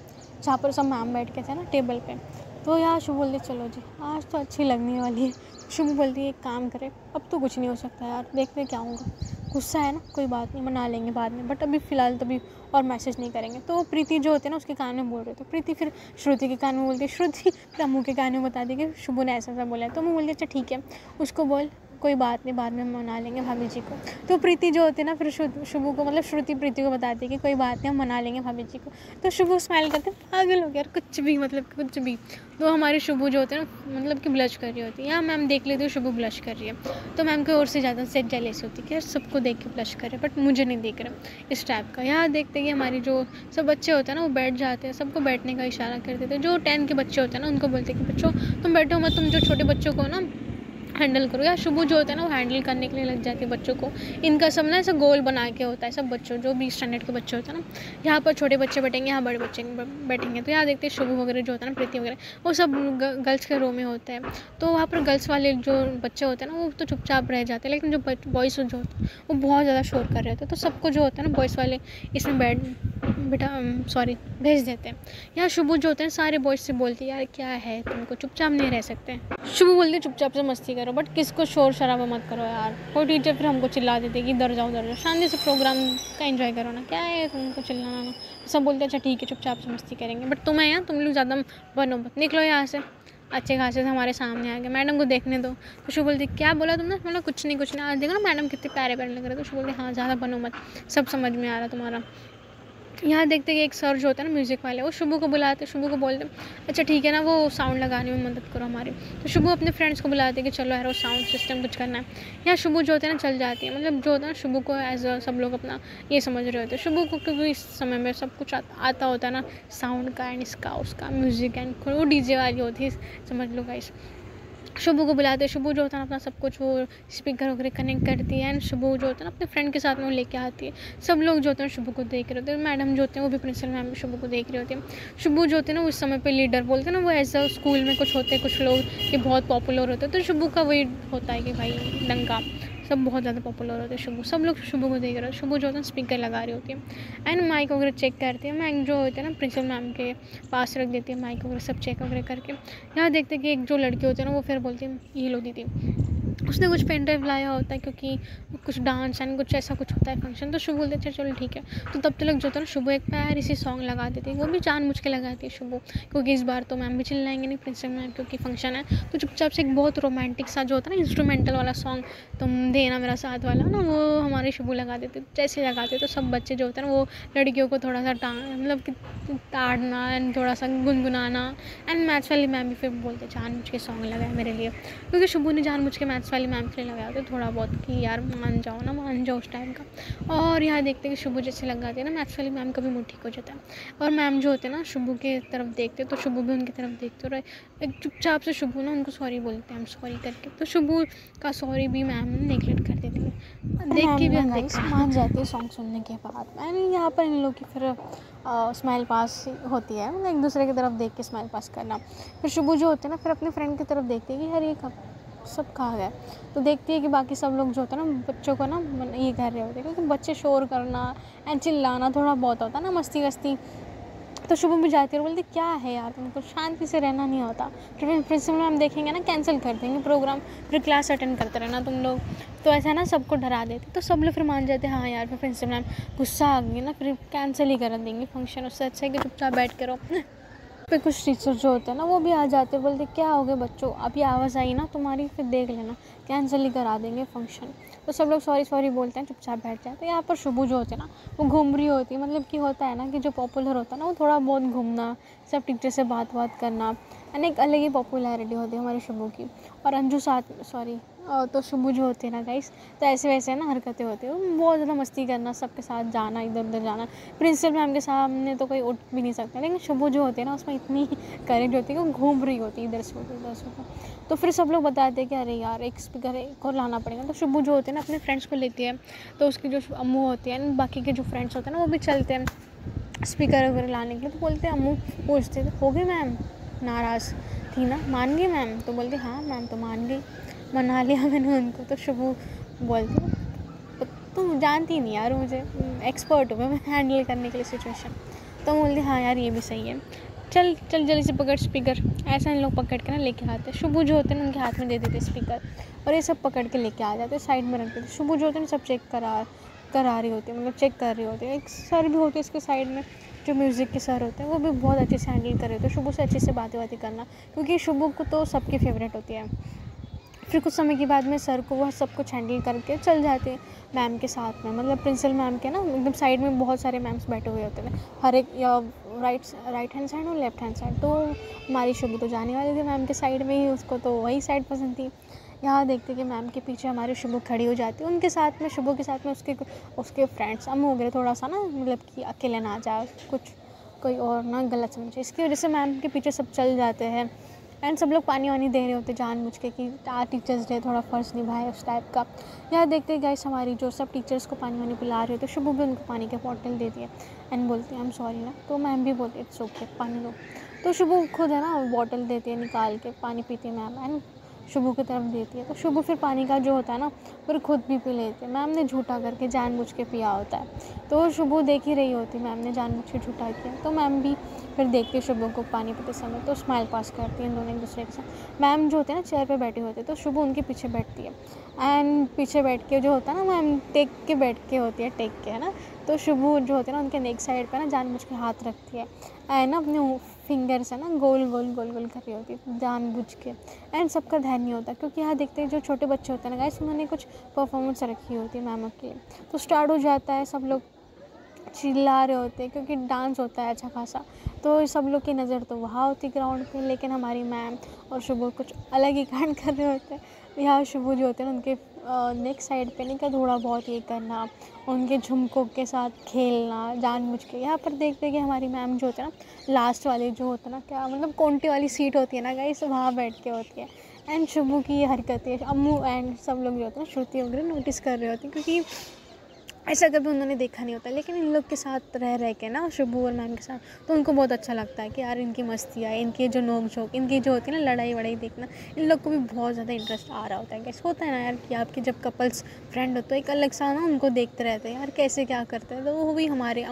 जहाँ पर सब मैम बैठ के थे ना, टेबल पे। तो यार शुभ बोलते चलो जी, आज तो अच्छी लगने वाली है। शुभ बोलती है, एक काम करे, अब तो कुछ नहीं हो सकता यार, देखते क्या होगा। गुस्सा है ना, कोई बात नहीं, मना लेंगे बाद में। बट अभी फ़िलहाल तो अभी और मैसेज नहीं करेंगे। तो प्रीति जो होते हैं ना, उसके कान में बोल रहे थे। प्रीति फिर श्रुति के कान में बोलती है, श्रुति फिर अम्मू के कान में बता दी कि शुभ ने ऐसा ऐसा बोला है। तो मैं बोलती अच्छा ठीक है। उसको बोल कोई बात नहीं, बाद में हम मना लेंगे भाभी जी को। तो प्रीति जो होती है ना, फिर शुभू को मतलब श्रुति प्रीति को बताती है कि कोई बात नहीं, हम मना लेंगे भाभी जी को। तो शुभू स्माइल करते पागल हो गया कुछ भी मतलब कुछ भी। तो हमारे शुभू जो होते हैं ना मतलब कि ब्लश कर रही होती है। यहाँ मैम देख लेती हूँ, शुभू ब्लश कर रही है। तो मैम की ओर से ज़्यादा सेट जेलेस होती है कि सबको देख के ब्लश करे बट मुझे नहीं देख रहे इस टाइप का। यहाँ देखते हैं कि हमारी जो सब बच्चे होते हैं ना, वो बैठ जाते हैं, सबको बैठने का इशारा कर देते हैं। जो टेंथ के बच्चे होते हैं ना, उनको बोलते हैं कि, बच्चों, तुम बैठो मत, तुम जो छोटे बच्चों को ना हैंडल करो या शुभ जो होता है ना, वो हैंडल करने के लिए लग जाती है बच्चों को। इनका सब ना, ऐसा गोल बना के होता है, सब बच्चों, जो बीस स्टैंडर्ड के बच्चे होते हैं ना। यहाँ पर छोटे बच्चे बैठेंगे, यहाँ बड़े बच्चे बैठेंगे। तो यहाँ देखते हैं शुभ वगैरह जो होता है ना, प्रीति वगैरह, वो सब गर्ल्स के रो में होते हैं। तो वहाँ पर गर्ल्स वाले जो बच्चे होते हैं ना, वो तो चुपचाप रह जाते हैं। लेकिन जो बॉयज़ जो होते हैं, वो बहुत ज़्यादा शोर कर रहे होते हैं। तो सबको जो होता है ना बॉयज़ वाले इसमें बैठ बेटा सॉरी भेज देते हैं। यहाँ शुभ जो होते हैं, सारे बॉयज़ से बोलते हैं, यार, क्या है तुमको? चुपचाप नहीं रह सकते शुभ बोलते चुपचाप से मस्ती करो। बट किसको शोर शराबा मत करो यार। कोई टीचर फिर हमको चिल्ला देते कि इधर जाओ, उधर जाओ। शांति से प्रोग्राम का एंजॉय करो ना। क्या है तुमको चिल्लाना ना? सब बोलते अच्छा ठीक है, चुपचाप से मस्ती करेंगे। बट तुम्हें यहाँ तुम लोग ज़्यादा बनो मत। निकलो यहाँ से। अच्छे खासे हमारे सामने आ गए। मैडम को देखने दो। तो शु बोलती क्या बोला तुमने? मतलब कुछ नहीं कुछ नहीं। आज देखो ना मैडम कितने प्यारे प्यारे लग रहे तो शु बोलते हाँ ज़्यादा बनो मत। सब समझ में आ रहा तुम्हारा। यहाँ देखते कि एक सर जो होता है ना म्यूज़िक वाले, वो शुभू को बुलाते शुभू को बोलते अच्छा ठीक है ना, वो साउंड लगाने में मदद करो हमारी। तो शुभू अपने फ्रेंड्स को बुलाते हैं कि, चलो यार, वो साउंड सिस्टम कुछ करना है। यहाँ शुभू जो होते हैं ना, चल जाती है। मतलब जो होता है ना, शुभू को एज अ सब लोग अपना ये समझ रहे होते हैं। शुभू को क्योंकि इस समय में सब कुछ आता होता है ना साउंड का एंड इसका, उसका म्यूज़िक एंड वो डीजे वाली होती है, समझ लो गाइस शुभू को बुलाते हैं। शुभू जो होता है ना अपना सब कुछ वो स्पीकर वगैरह कनेक्ट करती है एंड शुभ जो होता है ना अपने फ्रेंड के साथ में लेके आती है। सब लोग जो होते हैं शुभू को देख रहे होते हैं। मैडम जो होते हैं वो भी प्रिंसिपल मैम शुभ को देख रहे होते हैं। शुभ जो होते हैं ना उस समय पर लीडर बोलते हैं ना, वो ऐसा स्कूल में कुछ होते हैं, कुछ लोग कि बहुत पॉपुलर होते हैं। तो शुभ का वही होता है कि भाई डंका सब बहुत ज़्यादा पॉपुलर होते हैं शुभ सब लोग शुभ को देख रहे हैं। शुभ जो होता है स्पीकर लगा रही होती है। एंड माइक वगैरह चेक करती है। माइक जो होते हैं ना प्रिंसिपल मैम के पास रख देती है माइक वगैरह, सब चेक वगैरह करके। यहाँ देखते हैं कि एक जो लड़की होती है ना, वो फिर बोलती है, ये लो दीदी। उसने कुछ पेन ड्राइव लाया होता है क्योंकि कुछ डांस एंड कुछ ऐसा कुछ होता है फ़ंक्शन तो शुभ बोलते अच्छा चलो ठीक है। तो तब तक जो होता है ना, शुभ एक प्यारी सी सॉन्ग लगा देती वो भी जान मुझ के लगाती है शुभ, क्योंकि इस बार तो मैम भी चिल्लाएँगे नहीं प्रिंसिपल मैम क्योंकि फ़ंक्शन है। तो चुपचाप से एक बहुत रोमांटिक सा जो होता है ना इंस्ट्रूमेंटल वाला सॉन्ग तुम देना मेरा साथ वाला, ना, वो हमारे शुभ लगा देते जैसे लगाते तो सब बच्चे जो होते हैं ना, वो लड़कियों को थोड़ा सा टांग मतलब कि ताड़ना एंड थोड़ा सा गुनगुनाना। एंड मैथ्स वाली मैम भी फिर बोलते जान मुझ के सॉन्ग लगाए मेरे लिए, क्योंकि शुभ ने जान मुझ के मैथ्स वाली मैम के लिए लगाया तो थोड़ा बहुत कि यार मान जाओ ना मान जाओ उस टाइम का। और यहाँ देखते कि शुभ जैसे लग लगाते हैं ना मैथ्स वाली मैम का भी मूड ठीक हो जाता है। और मैम जो होते हैं ना शुभ की तरफ़ देखते तो शुभ भी उनकी तरफ़ देखते और एक चुपचाप से शुभ ना उनको सॉरी बोलते हैं हम सॉरी करके। तो शुभ का सॉरी भी मैम नेगलेक्ट कर देती है। देख के भी देख मान जाती है सॉन्ग सुनने के बाद। मैंने यहाँ पर इन लोग की फिर स्माइल पास होती है। मतलब एक दूसरे की तरफ़ देख के स्माइल पास करना। फिर शुभ जो होते हैं ना फिर अपने फ्रेंड की तरफ़ देखते हैं कि यार ये कब सब कहा गया तो देखती है कि बाकी सब लोग जो होता है ना, बच्चों को ना ये कर रहे होते हैं क्योंकि बच्चे शोर करना एंड चिल्लाना थोड़ा बहुत होता है ना मस्ती वस्ती तो शुभ भी जाती है और बोलती, क्या है यार तुमको शांति से रहना नहीं होता। फिर प्रिंसिपल मैम देखेंगे ना कैंसिल कर देंगे प्रोग्राम फिर क्लास अटेंड करते रहना तुम लोग। तो ऐसा ना सबको डरा देते तो सब लोग फिर मान जाते हैं हाँ यार, फिर प्रिंसिपल मैम गुस्सा आ गई ना, फिर कैंसिल ही कर देंगे फ़ंक्शन उससे अच्छा है कि चुपचाप बैठ के रहो। पे कुछ टीचर जो होते हैं ना, वो भी आ जाते बोलते क्या हो गए बच्चों? अभी आवाज़ आई ना, तुम्हारी, फिर देख लेना। कैंसिल ही करा देंगे फ़ंक्शन तो सब लोग सॉरी सॉरी बोलते हैं, चुपचाप बैठ जाते तो यहाँ पर शुभू जो होते हैं ना, वो घूम रही होती है। मतलब कि होता है ना कि जो पॉपुलर होता है ना, वो थोड़ा बहुत घूमना, सब टीचर से बात बात करना। एंड एक अलग ही पॉपुलैरिटी होती है हमारे शुभू की। और अंजू साथ सॉरी तो जो होते हैं ना गाइस तो ऐसे वैसे ना हरकतें होती है। बहुत ज़्यादा मस्ती करना, सबके साथ जाना, इधर उधर जाना। प्रिंसिपल मैम के सामने तो कोई उठ भी नहीं सकता, लेकिन शुभ जो होते हैं ना, उसमें इतनी करेज होती है कि घूम रही होती है इधर से उधर इधर से तो फिर सब लोग बताते हैं कि अरे यार, एक स्पीकर को लाना पड़ेगा। तो शुभ जो होते हैं ना, अपने फ्रेंड्स को लेती है तो उसकी जो अम्मू होती है, बाकी के जो फ्रेंड्स होते हैं ना, वो भी चलते हैं स्पीकर वगैरह लाने के लिए। तो बोलते हैं, अम्मू, पूछते हो गई मैम नाराज़? थी ना, मान गई मैम तो बोलती हाँ मैम तो मान गई। मना लिया मैंने उनको तो शुभ बोलती तुम जानती नहीं यार, मुझे एक्सपर्ट हूँ मैं हैंडल करने के लिए सिचुएशन तो बोलती हाँ यार, ये भी सही है। चल चल जल्दी से पकड़ स्पीकर ऐसा इन लोग पकड़ के ना लेके आते शुभ जो होते हैं उनके हाथ में दे देते स्पीकर और ये सब पकड़ के लेके आ जाते साइड में रख देते शुभ जो होते हैं सब चेक करा करा रही होती है मतलब चेक कर रही होती है। एक सर भी होते हैं इसके साइड में, जो म्यूज़िक के सर होते हैं, वो भी बहुत अच्छे से हैंडल कर रहे होते हैं। शुभ से अच्छे से बातें बातें करना, क्योंकि शुभ को तो सबकी फेवरेट होती है। फिर कुछ समय के बाद में सर को वह सब कुछ हैंडल करके चल जाते हैं मैम के साथ में। मतलब प्रिंसिपल मैम के ना, एकदम साइड में बहुत सारे मैम्स बैठे हुए होते थे। हर एक राइट राइट हैंड साइड और लेफ़्ट हैंड साइड तो हमारी शुभ तो जाने वाली थी मैम के साइड में ही, उसको तो वही साइड पसंद थी। यहाँ देखते कि मैम के पीछे हमारी शुभ खड़ी हो जाती। है उनके साथ में, शुभ के साथ में उसके उसके फ्रेंड्स हम हो गए थोड़ा सा ना मतलब कि अकेले ना जाए, कुछ, कोई और ना गलत समझे। इसकी वजह से मैम के पीछे सब चल जाते हैं। एंड सब लोग पानी वानी दे रहे होते जान बुझ के कि आ टीचर्स डे, थोड़ा फ़र्ज़ निभाए उस टाइप का. या देखते गाइस हमारी जो सब टीचर्स को पानी वानी पिला रहे होते शुभ भी उनको पानी के बॉटल दे दिए। एंड बोलती है आई एम सॉरी ना। तो मैम भी बोलती इट्स ओके पानी दो तो शुभ खुद है ना बॉटल देती है निकाल के, पानी पीती है मैम एंड शुभू की तरफ़ देती है। तो शुभू फिर पानी का जो होता है ना, फिर खुद भी पी लेते हैं। मैम ने झूठा करके जानबूझ के पिया होता है। तो शुभू देख ही रही होती, मैम ने जानबूझ के झूठा किया। तो मैम भी फिर देखती है शुभू को पानी पीते समय तो स्माइल पास करती हैं दोनों एक दूसरे के साथ। मैम जो होते हैं ना चेयर पर बैठी होती है तो शुभू उनके पीछे बैठती है। एंड पीछे बैठ के जो होता है ना, मैम टेक के बैठ के होती है, टेक के, है ना? तो शुभू जो होते हैं ना, उनके नेक साइड पे ना जानबूझ के हाथ रखती है। एंड ना अपने फिंगर से ना गोल गोल गोल गोल कर रही होती है जानबूझ के। एंड सबका ध्यान नहीं होता, क्योंकि यहाँ देखते हैं जो छोटे बच्चे होते हैं ना गाइस उन्होंने कुछ परफॉर्मेंस रखी होती है मैम के। तो स्टार्ट हो जाता है, सब लोग चिल्ला रहे होते हैं, क्योंकि डांस होता है अच्छा खासा। तो सब लोग की नज़र तो वहाँ होती ग्राउंड पे, लेकिन हमारी मैम और शुभ कुछ अलग ही कांड कर रहे होते हैं। यहाँ शुभ जो होते हैं उनके नेक्स्ट साइड पे नहीं क्या थोड़ा बहुत ये करना, उनके झुमकों के साथ खेलना जान मुझ के। यहाँ पर देखते कि हमारी मैम जो होती है ना लास्ट वाले जो होते हैं ना, क्या मतलब कोंटी वाली सीट होती है ना गाइस वहाँ बैठ के होती है। एंड शुभू की हरकतें, अम्मू एंड सब लोग जो होते हैं श्रुति वगैरह नोटिस कर रहे होते हैं, क्योंकि ऐसा कभी उन्होंने देखा नहीं होता, लेकिन इन लोग के साथ रह रह के ना, शुभू और मैम के साथ तो उनको बहुत अच्छा लगता है कि यार इनकी मस्ती मस्तियाँ इनकी जो नोक झोंक, इनकी जो होती है ना लड़ाई वड़ाई देखना, इन लोग को भी बहुत ज़्यादा इंटरेस्ट आ रहा होता है। कैसे होता है ना यार कि आपके जब कपल्स फ्रेंड होते तो एक अलग सा ना उनको देखते रहते हैं, यार कैसे क्या करते हैं तो वो भी हमारे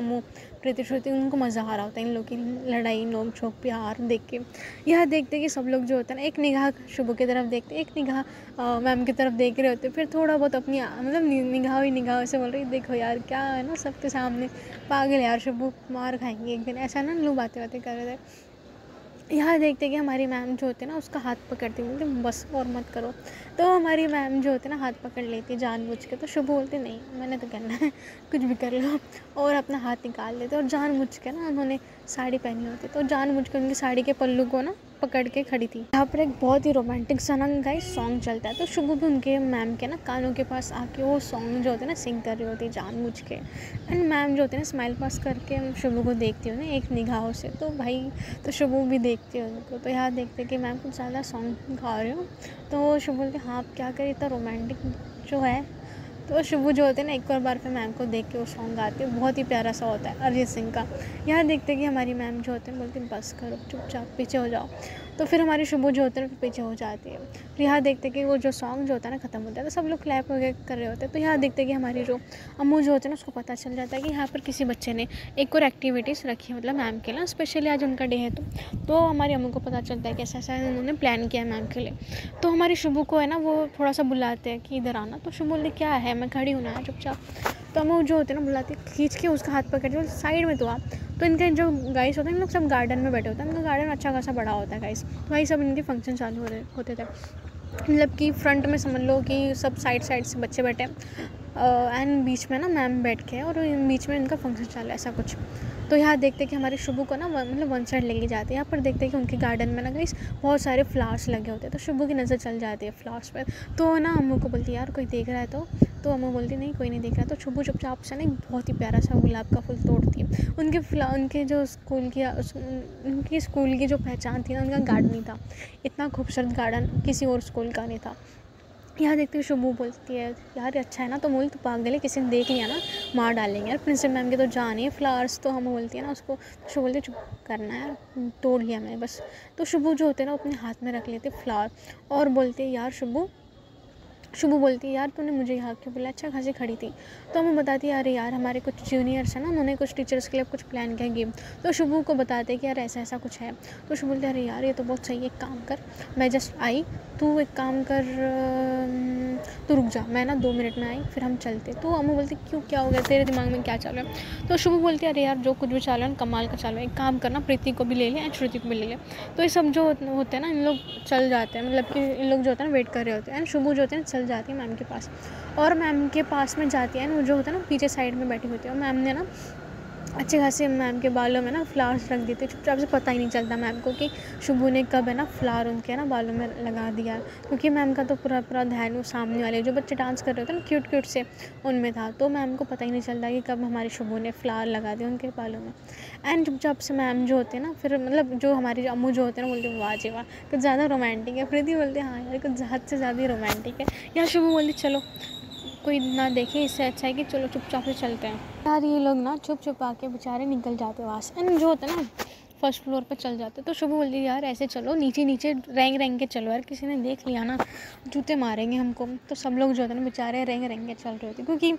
अम्मू प्रीति श्रुति उनको मज़ा आ रहा होता है इन लोग की लड़ाई, नोक झोंक, प्यार देख के। यह देखते कि सब लोग जो होते हैं ना, एक निगाह शुभ की तरफ़ देखते एक निगाह मैम की तरफ़ देख रहे होते फिर थोड़ा बहुत अपनी मतलब निगाह ही निगाह से बोल रही देखो यार क्या है ना सबके सामने। पागल यार, शुभ मार खाएँगे एक दिन, ऐसा ना लोग बातें बातें कर रहे थे। यहाँ देखते कि हमारी मैम जो होती है ना, उसका हाथ पकड़ती बोलती बस और मत करो। तो हमारी मैम जो होती है ना, हाथ पकड़ लेती जानबूझ के तो शुभ बोलती नहीं, मैंने तो करना है, कुछ भी कर लो। और अपना हाथ निकाल लेते और जानबूझ के ना, उन्होंने साड़ी पहनी होती तो जानबूझ के उनकी साड़ी के पल्लू को ना पकड़ के खड़ी थी। यहाँ पर एक बहुत ही रोमांटिक सा गाइस सॉन्ग चलता है। तो शुभ भी उनके मैम के ना कानों के पास आके वो सॉन्ग जो होते हैं ना सिंग कर रही होती है जान मुझ के एंड मैम जो होते हैं ना स्माइल पास करके शुभ को देखती हूँ ना एक निगाहों से। तो भाई तो शुभ भी देखती हूँ उनको। तो यहाँ देखते कि मैम कुछ ज़्यादा सॉन्ग गा रही हूँ। तो शुभ बोलते हाँ आप क्या करें? इतना रोमांटिक जो है तो शुभ जो होते हैं ना, एक और बार फिर मैम को देख के वो सॉन्ग गाते हैं, बहुत ही प्यारा सा होता है, अरिजीत सिंह का। यहाँ देखते हैं कि हमारी मैम जो होते हैं, बोलते हैं, बस करो, चुपचाप पीछे हो जाओ। तो फिर हमारी शुभ जो होते हैं फिर पीछे हो जाती है। फिर यहाँ देखते कि वो जो सॉन्ग जो होता है ना, ख़त्म होता है तो सब लोग क्लैप वगैरह कर रहे होते हैं। तो यहाँ देखते कि हमारी जो अम्मू जो होते हैं ना, उसको पता चल जाता है कि यहाँ पर किसी बच्चे ने एक और एक्टिविटीज़ रखी है मतलब मैम के लिए। स्पेशली आज उनका डे है तो। तो हमारी अम्मू को पता चलता है कि ऐसा ऐसा उन्होंने प्लान किया है मैम के लिए। तो हमारी शुभ को है ना, वो थोड़ा सा बुलाते हैं कि इधर आना। तो शुभ बोलते क्या है? मैं खड़ी हूँ ना, चुपचाप। तो अम्मू जो होते हैं ना, बुलाती खींच के उसका हाथ पकड़ के, साइड में तो आप तो इनके जो गाइस होते हैं लोग सब गार्डन में बैठे होते हैं। इनका गार्डन अच्छा खासा बड़ा होता है गाइस तो सब इनके फ़ंक्शन चालू हो रहे, होते थे। मतलब कि फ्रंट में समझ लो कि सब साइड साइड से बच्चे बैठे एंड बीच में ना मैम बैठ के और बीच में इनका फ़ंक्शन चालू ऐसा कुछ। तो यहाँ देखते कि हमारे शुभू को ना मतलब वन साइड लेके जाते हैं। यहाँ पर देखते कि उनके गार्डन में ना गई बहुत सारे फ्लावर्स लगे होते हैं। तो शुभू की नज़र चल जाती है फ्लावर्स पर। तो ना अम्मू को बोलती यार कोई देख रहा है तो? तो अम्मू बोलती, नहीं, कोई नहीं देख रहा। तो शुभू चुपचाप से ना बहुत ही प्यारा सा गुलाब का फूल तोड़ती है। उनके फ्ला, उनके जो स्कूल की उनकी स्कूल की जो पहचान थी ना, उनका गार्डन ही था। इतना खूबसूरत गार्डन किसी और स्कूल का नहीं था। यहाँ देखते हुए शुभू बोलती है, यार अच्छा है ना तो बोल तो पागल है, किसी ने देख लिया ना, मार डालेंगे यार। प्रिंसिपल मैम के तो जान है फ्लावर्स तो हम बोलती है ना उसको। शुभ बोलते चुप करना है तोड़ लिया मैंने बस। तो शुभू जो होते हैं ना अपने हाथ में रख लेते फ्लावर और बोलते यार शुभू शुभ बोलती है, यार, तूने मुझे यहाँ क्यों बोला अच्छा खासी खड़ी थी। तो हमें बताती अरे यार, हमारे कुछ जूनियर्स हैं ना, उन्होंने कुछ टीचर्स के लिए कुछ प्लान किया गेम तो शुभ को बताते कि, यार ऐसा ऐसा कुछ है। तो शुभ बोलते अरे यार, ये तो बहुत सही है, एक काम कर, मैं जस्ट आई, तू एक काम कर तू रुक जा, मैं ना दो मिनट में आई, फिर हम चलते। तो अम्मू बोलती क्यों, क्या हो गया? तेरे दिमाग में क्या चल रहा है? तो शुभ बोलती अरे यार, जो कुछ भी चल रहा है, कमाल का चल रहा है। एक काम करना, प्रीति को भी ले लिया श्रुति को भी ले लिया तो ये सब जो होते हैं ना, इन लोग चल जाते हैं मतलब कि इन लोग जो होते हैं वेट कर रहे होते हैं। एंड शुभ जो होते हैं चल जाती है मैम के पास। और मैम के पास में जाती है वो जो होता है ना, पीछे साइड में बैठी होती है। और मैम ने ना अच्छे खासे मैम के बालों में ना फ्लावर्स रख देते चुपचाप से पता ही नहीं चलता मैम को कि शुभू ने कब है ना फ्लावर उनके ना बालों में लगा दिया। क्योंकि मैम का तो पूरा पूरा ध्यान वो सामने वाले, जो बच्चे डांस कर रहे होते ना क्यूट क्यूट से उनमें था। तो मैम को पता ही नहीं चलता कि कब हमारे शुभू ने फ्लावर लगा दिया उनके बालों में। एंड चुपचाप से मैम जो होते हैं ना, फिर मतलब जो हमारे जो अम्मू जो होते हैं ना, बोलते वाह जी वाह, कुछ ज़्यादा रोमांटिक है। प्रीति बोलते हैं हाँ यार, कुछ ज़्यादा से ज़्यादा रोमांटिक है। या शुभू बोलती चलो, कोई ना देखे, इससे अच्छा है कि चलो चुपचाप से चलते हैं। यार ये लोग ना छुप छुपा आके बेचारे निकल जाते वहाँ से। एंड जो होता है ना फ़र्स्ट फ्लोर पर चल जाते तो शुभ बोलती यार, ऐसे चलो नीचे नीचे रेंग रेंग के चलो यार, किसी ने देख लिया ना, जूते मारेंगे हमको। तो सब लोग जो होते ना, बेचारे रेंग रेंग के चल रहे होते क्योंकि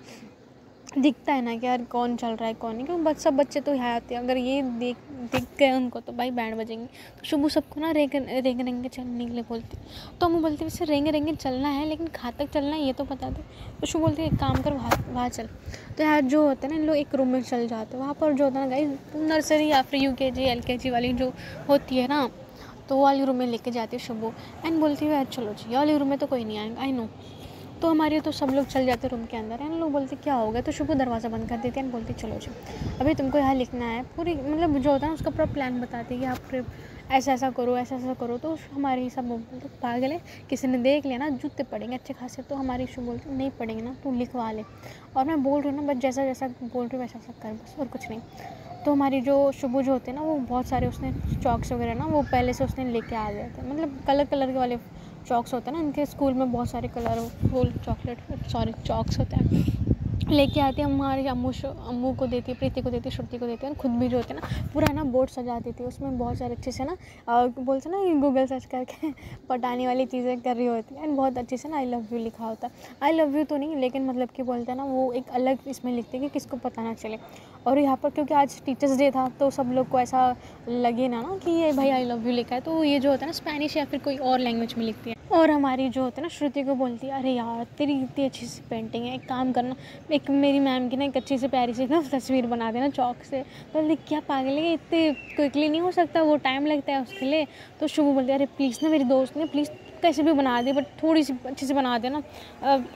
दिखता है ना कि यार कौन चल रहा है, कौन नहीं, क्योंकि सब बच्चे तो यहाँ आते हैं। अगर ये देख, दिख गए उनको तो भाई बैंड बजेंगे। तो शुभ सबको ना रेंग रेंग रेंग के चलने के लिए बोलती तो हम बोलते वैसे रेंग रेंग चलना है, लेकिन खा तक चलना है, ये तो बता दे तो शुभ बोलते एक काम कर, वहाँ वहाँ चल। तो यार जो होता है ना इन लोग एक रूम में चल जाते हैं। वहाँ पर जो होता है ना गाई नर्सरी या फिर यू के जी एल के जी वाली जो होती है ना तो वो वाली रूम में लेके जाती है शुभ। एंड बोलती है, यार चलो जी वाली रूम में तो कोई नहीं आएगा आई नो तो हमारे तो सब लोग चल जाते रूम के अंदर एंड लोग बोलते, क्या होगा तो शुभ दरवाज़ा बंद कर देते हैं बोलती, चलो जी, अभी तुमको यहाँ लिखना है। पूरी मतलब जो होता है उसका पूरा प्लान बताते है कि आप ऐसा ऐसा करो ऐसा ऐसा करो। तो हमारी सब तो पागल है, किसी ने देख लिया ना जूते पड़ेंगे अच्छे खासे। तो हमारी शुभ बोलती, नहीं पड़ेंगे ना, तू लिखवा ले। और मैं बोल रही हूँ ना, बस जैसा जैसा बोल रही हूँ वैसा वैसा कर बस, और कुछ नहीं। तो हमारी जो शुभ जो होते हैं ना, वो बहुत सारे उसने चॉक्स वगैरह ना, वो पहले से उसने लेके आ गए थे मतलब कलर कलर के वाले चॉक्स होते हैं ना, इनके स्कूल में बहुत सारे colour colourful chocolate sorry chalks होते हैं। लेके आती है, हमारी अम्मू अम्मू को देती है, प्रीति को देती है, श्रुति को देती है खुद भी जो होते हैं ना, पूरा ना बोर्ड सजा देती है। उसमें बहुत सारे अच्छे से ना बोलते हैं ना गूगल सर्च करके पटाने वाली चीज़ें कर रही होती है। एंड बहुत अच्छे से ना आई लव यू लिखा होता है। आई लव यू तो नहीं, लेकिन मतलब कि बोलते हैं ना, वो एक अलग इसमें लिखते हैं कि किसको पता ना चले। और यहाँ पर क्योंकि आज टीचर्स डे था तो सब लोग को ऐसा लगे ना ना कि ये भाई आई लव यू लिखा है तो ये जो होता है ना स्पेनिश या फिर कोई और लैंग्वेज में लिखती है। और हमारी जो होती है ना श्रुति को बोलती है, अरे यार, तेरी इतनी अच्छी सी पेंटिंग है, एक काम करना, एक मेरी मैम की ना एक अच्छी सी प्यारी सी ना तस्वीर बना देना चौक से। तो क्या पागल है इतने क्विकली नहीं हो सकता, वो टाइम लगता है उसके लिए? तो शुभ बोलती है, अरे प्लीज़ ना मेरी दोस्त ने प्लीज़ कैसे भी बना दे बट थोड़ी सी अच्छे से बना देना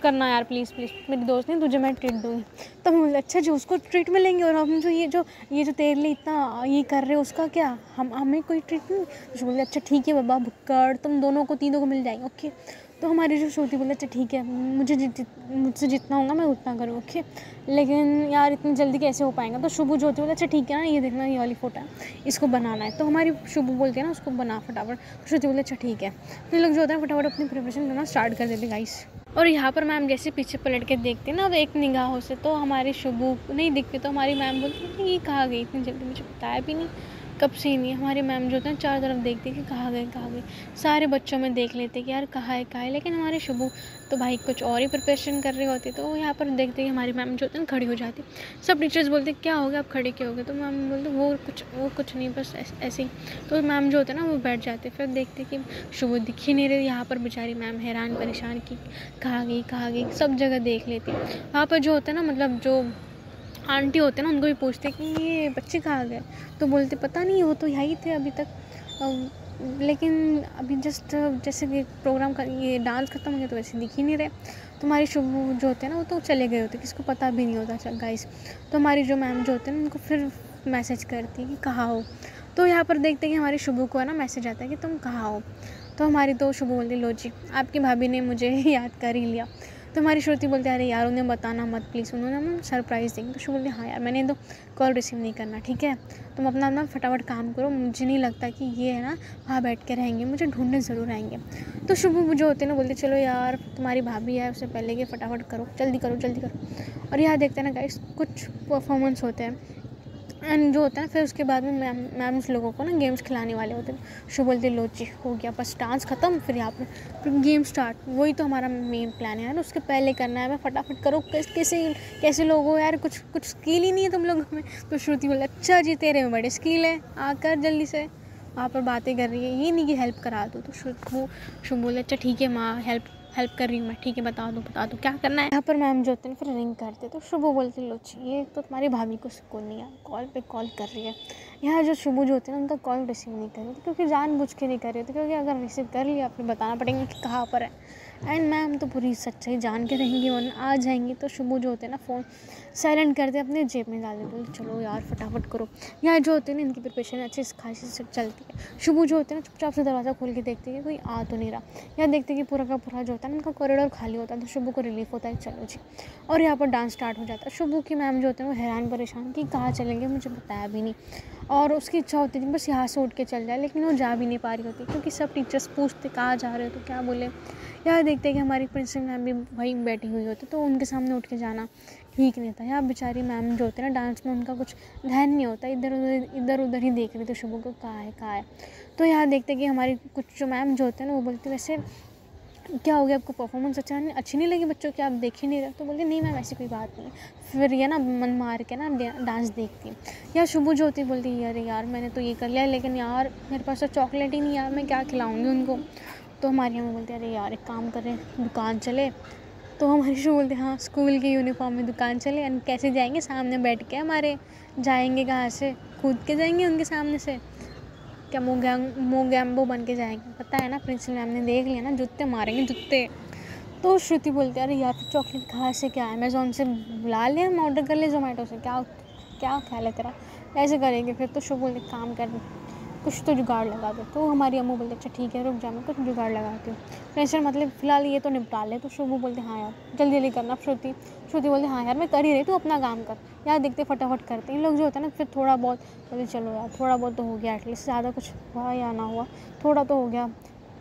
करना यार प्लीज़ प्लीज़ मेरी दोस्त ने तुझे मैं ट्रीट दूँगी। तो हम अच्छा जी, उसको ट्रीट मिलेंगे और हम जो ये जो ये जो तेरे लिए इतना, ये कर रहे हो, उसका क्या? हम, हमें कोई ट्रीट नहीं? तो बोले अच्छा ठीक है बाबा भुक्कड़ तुम दोनों को, तीनों को मिल जाएँगे ओके तो हमारी जो श्रुति बोले अच्छा ठीक है, मुझे जित मुझसे जितना होगा, मैं उतना करूँ ओके लेकिन यार, इतनी जल्दी कैसे हो पाएगा? तो शुभ जो होती बोले अच्छा ठीक है ना, ये देखना, ये वाली फ़ोटो है, इसको बनाना है। तो हमारी शुभ बोलती है ना, उसको बना फटाफट। तो श्रुति बोले अच्छा ठीक है। फिर लोग जो होता है, फटाफट अपनी प्रिपरेशन करना स्टार्ट कर देते गाइस और यहाँ पर मैम जैसे पीछे पलट के देखते ना, अब एक निगाहों से तो हमारी शुभ नहीं दिखती तो हमारी मैम बोलती है ये कहाँ गई इतनी जल्दी, मुझे बताया भी नहीं। कब से नहीं हमारी मैम जो होते हैं चारों तरफ़ देखते कि कहाँ गए कहाँ गए। सारे बच्चों में देख लेते कि यार कहाँ है कहाँ है। लेकिन हमारे शुभू तो भाई कुछ और ही प्रिपरेशन कर रही होती तो वो यहाँ पर देखते कि हमारी मैम जो होती है खड़ी हो जाती सब टीचर्स बोलते क्या हो गया? आप खड़े क्यों हो गए? तो मैम बोलते वो कुछ वो कुछ नहीं, बस ऐसे ही। तो मैम जो होते हैं ना, वो बैठ जाते फिर देखते कि शुभ दिख ही नहीं रही। यहाँ पर बेचारी मैम हैरान, परेशान की कहाँ गई कहाँ गई? सब जगह देख लेती वहाँ पर जो होता है ना मतलब जो आंटी होते हैं ना, उनको भी पूछते कि ये बच्चे कहाँ गए? तो बोलते, पता नहीं, वो तो यहीं थे अभी तक। लेकिन अभी जस्ट जैसे कि प्रोग्राम का, ये डांस ख़त्म हो गया तो वैसे दिख ही नहीं रहे। तो हमारी शुभ जो होते हैं ना, वो तो चले गए होते, किसको पता भी नहीं होता गाइस तो हमारी जो मैम जो होते हैं ना, उनको फिर मैसेज करती है कि कहाँ हो? तो यहाँ पर देखते हैं कि हमारी शुभ को है ना मैसेज आता है कि तुम कहाँ हो? तो हमारी तो शुभ बोलती लो जी, आपकी भाभी ने मुझे याद कर ही लिया। तो हमारी श्रुति बोलते अरे यार, उन्हें बताना मत प्लीज़ उन्होंने हम सरप्राइज़ देंगे तो शुभ बोलते हाँ यार, मैंने तो कॉल रिसीव नहीं करना, ठीक है? तुम अपना अपना फटाफट काम करो, मुझे नहीं लगता कि ये है ना, वहाँ बैठ के रहेंगे, मुझे ढूँढने ज़रूर आएँगे। तो शुभ जो होते ना, बोलते चलो यार, तुम्हारी भाभी है, उससे पहले कि फटाफट करो, जल्दी करो जल्दी करो। और यहाँ देखते हैं ना गाइस कुछ परफॉर्मेंस होते हैं। एंड जो होता है फिर उसके बाद में मैम मैम उस लोगों को ना गेम्स खिलाने वाले होते हैं। शो बोलते लोची, हो गया, बस डांस ख़त्म, फिर यहाँ पर फिर गेम स्टार्ट वही तो हमारा मेन प्लान है यार उसके पहले करना है, मैं फटाफट करो, कैसे कैसे लोग हो यार? कुछ कुछ स्किल ही नहीं है तुम लोगों में. तो श्रुति बोले अच्छा जी, तेरे में बड़े स्किल है आकर जल्दी से। वहाँ पर बातें कर रही है, ये नहीं कि हेल्प करा दो। तो शुभ वो शुभ बोले अच्छा ठीक है माँ हेल्प हेल्प कर रही हूँ मैं, ठीक है, बता दूँ बता दूँ, क्या करना है? यहाँ पर मैम जो होते हैं फिर रिंग करते तो शुभ बोलते लो, ये तो तुम्हारी भाभी को सुकून नहीं है कॉल पे कॉल कर रही है। यहाँ जो शुभ जो होते हैं उनका कॉल रिसीव नहीं कर रही, क्योंकि जान बुझ के नहीं कर रही थी क्योंकि अगर रिसीव कर लिया आपने बताना पड़ेगा कि कहाँ पर है। एंड मैम तो पूरी सच्चाई जान के रहेंगी वरना आ जाएँगी। तो शुभू जो होते हैं ना, फ़ोन साइलेंट करते अपने जेब में डाल देते चलो यार, फटाफट करो। यहाँ जो होते हैं ना, इनकी प्रिपरेशन अच्छी खासी से चलती है। शुभू जो होते हैं ना, चुपचाप से दरवाज़ा खोल के देखते हैं कोई आ तो नहीं रहा। या देखते कि पूरा का पूरा जो होता है ना उनका कॉरिडोर खाली होता है तो शुभू को रिलीफ होता है। चलो जी। और यहाँ पर डांस स्टार्ट हो जाता है। शुभू की मैम जो होते हैं वो हैरान, परेशान कि कहाँ चलेंगे, मुझे बताया भी नहीं। और उसकी इच्छा होती थी बस यहाँ से उठ के चल जाए, लेकिन वो जा भी नहीं पा रही होती, क्योंकि सब टीचर्स पूछते, कहाँ जा रहे हो तो क्या बोले? यहाँ देखते हैं कि हमारी प्रिंसिपल मैम भी वहीं बैठी हुई होती तो उनके सामने उठ के जाना ठीक नहीं था। यहाँ बेचारी मैम जो होते ना डांस में उनका कुछ ध्यान नहीं होता इधर उधर इधर उधर ही देख रही थी शुभ को, कहाँ है कहाँ है। तो यहाँ देखते कि हमारी कुछ जो मैम जो होते हैं ना, वो बोलते वैसे क्या हो गया, आपको परफॉर्मेंस अच्छा नहीं, अच्छी नहीं लगी बच्चों की? आप देख ही नहीं रहे? तो बोलते, नहीं मैम ऐसी कोई बात नहीं। फिर ये ना मन मार के ना डांस देखती या शुभ जो होती बोलती अरे यार, मैंने तो ये कर लिया लेकिन यार, मेरे पास तो चॉकलेट ही नहीं यार, मैं क्या खिलाऊँगी उनको? तो हमारी अम्मा बोलते अरे यार, एक काम करें दुकान चले। तो हमारी शो बोलते हाँ स्कूल की यूनिफॉर्म में दुकान चले एंड कैसे जाएँगे? सामने बैठ के हमारे, जाएँगे कहाँ से? कूद के जाएँगे उनके सामने से? क्या मोगैम मोगैम्बो बन के जाएँगे? पता है ना, प्रिंसिपल मैम ने देख लिया ना, जूते मारेंगे, जूते। तो श्रुति बोलते अरे यार, फिर चॉकलेट कहाँ से, क्या अमेज़ोन से बुला लें, हम ऑर्डर कर ले, जोमेटो से। क्या क्या ख्याल है तेरा? ऐसे करेंगे फिर। तो शो बोलते काम कर कुछ तो जुगाड़ लगा दो। तो हमारी अम्मू बोलते अच्छा ठीक है, रुक जा, मैं कुछ जुगाड़ लगाती हूँ। टेंशन मतलब फ़िलहाल ये तो निपटा ले तो शुभ बोलते हाँ यार, जल्दी जल्दी करना। श्रुति श्रुति बोलते हाँ यार, मैं कर ही रही तू अपना काम कर। यार, देखते फटाफट करते इन लोग जो होता है ना, फिर थोड़ा बहुत, बोलते, चलो यार, थोड़ा बहुत तो हो गया एटलीस्ट ज़्यादा कुछ हुआ या ना हुआ, थोड़ा तो हो गया।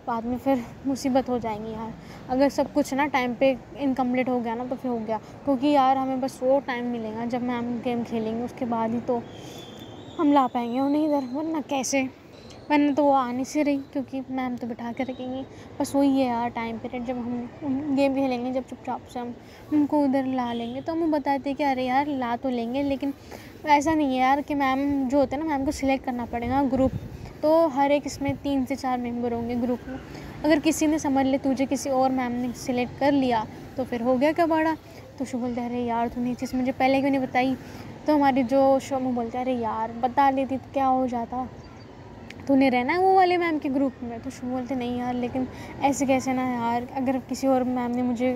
बाद में फिर मुसीबत हो जाएँगी यार। अगर सब कुछ ना टाइम पे इनकम्प्लीट हो गया ना तो फिर हो गया। क्योंकि यार, हमें बस वो टाइम मिलेगा, जब मैम गेम खेलेंगे, उसके बाद ही तो हम ला पाएँगे उन्हें इधर, वरना कैसे? वरना तो वो आने से रही, क्योंकि मैम तो बिठा के रखेंगी। बस वही है यार टाइम पीरियड जब हम गेम खेलेंगे, जब चुपचाप से हम उनको उधर ला लेंगे तो हम बताते कि अरे यार, ला तो लेंगे, लेकिन ऐसा नहीं है यार कि मैम जो होते हैं ना, मैम को सिलेक्ट करना पड़ेगा ग्रुप तो हर एक इसमें तीन से चार मेंबर होंगे ग्रुप में। अगर किसी ने समझ ले, तुझे किसी और मैम ने सिलेक्ट कर लिया तो फिर हो गया क्या बड़ा तो शो बोलते अरे यार, तूने चीज़ मुझे पहले क्यों नहीं बताई? तो हमारी जो शो बोलते अरे यार, बता लेती तो क्या हो जाता? तूने रहना है वो वाले मैम के ग्रुप में? तो शुभ बोलते नहीं यार, लेकिन ऐसे कैसे ना यार, अगर किसी और मैम ने मुझे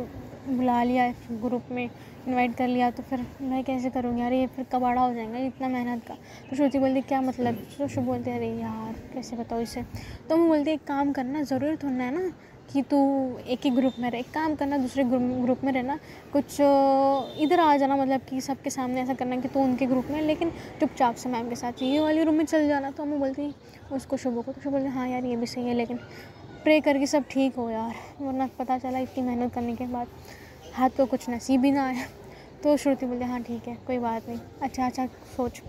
बुला लिया ग्रुप में इनवाइट कर लिया तो फिर मैं कैसे करूँगी? यार ये फिर कबाड़ा हो जाएगा इतना मेहनत का। तो श्रुति बोलती, क्या मतलब? तो शुभ बोलते, अरे यार, कैसे बताओ इसे? तो मैं बोलती, एक काम करना, ज़रूरी थोड़ा है ना, कि तू एक ही ग्रुप में रह। एक काम करना, दूसरे ग्रुप में रहना। कुछ इधर आ जाना मतलब कि सबके सामने ऐसा करना कि तू उनके ग्रुप में लेकिन चुपचाप से मैम के साथ, ये वाली रूम में चल जाना। तो मैं बोलती, उसको शुभ को। तो शुभ बोलती हाँ यार, ये भी सही है, लेकिन प्रे करके सब ठीक हो यार, वरना पता चला इतनी मेहनत करने के बाद। हाथ को कुछ नसीब ही ना आया। तो श्रुति बोलते हाँ ठीक है, कोई बात नहीं। अच्छा अच्छा सोच।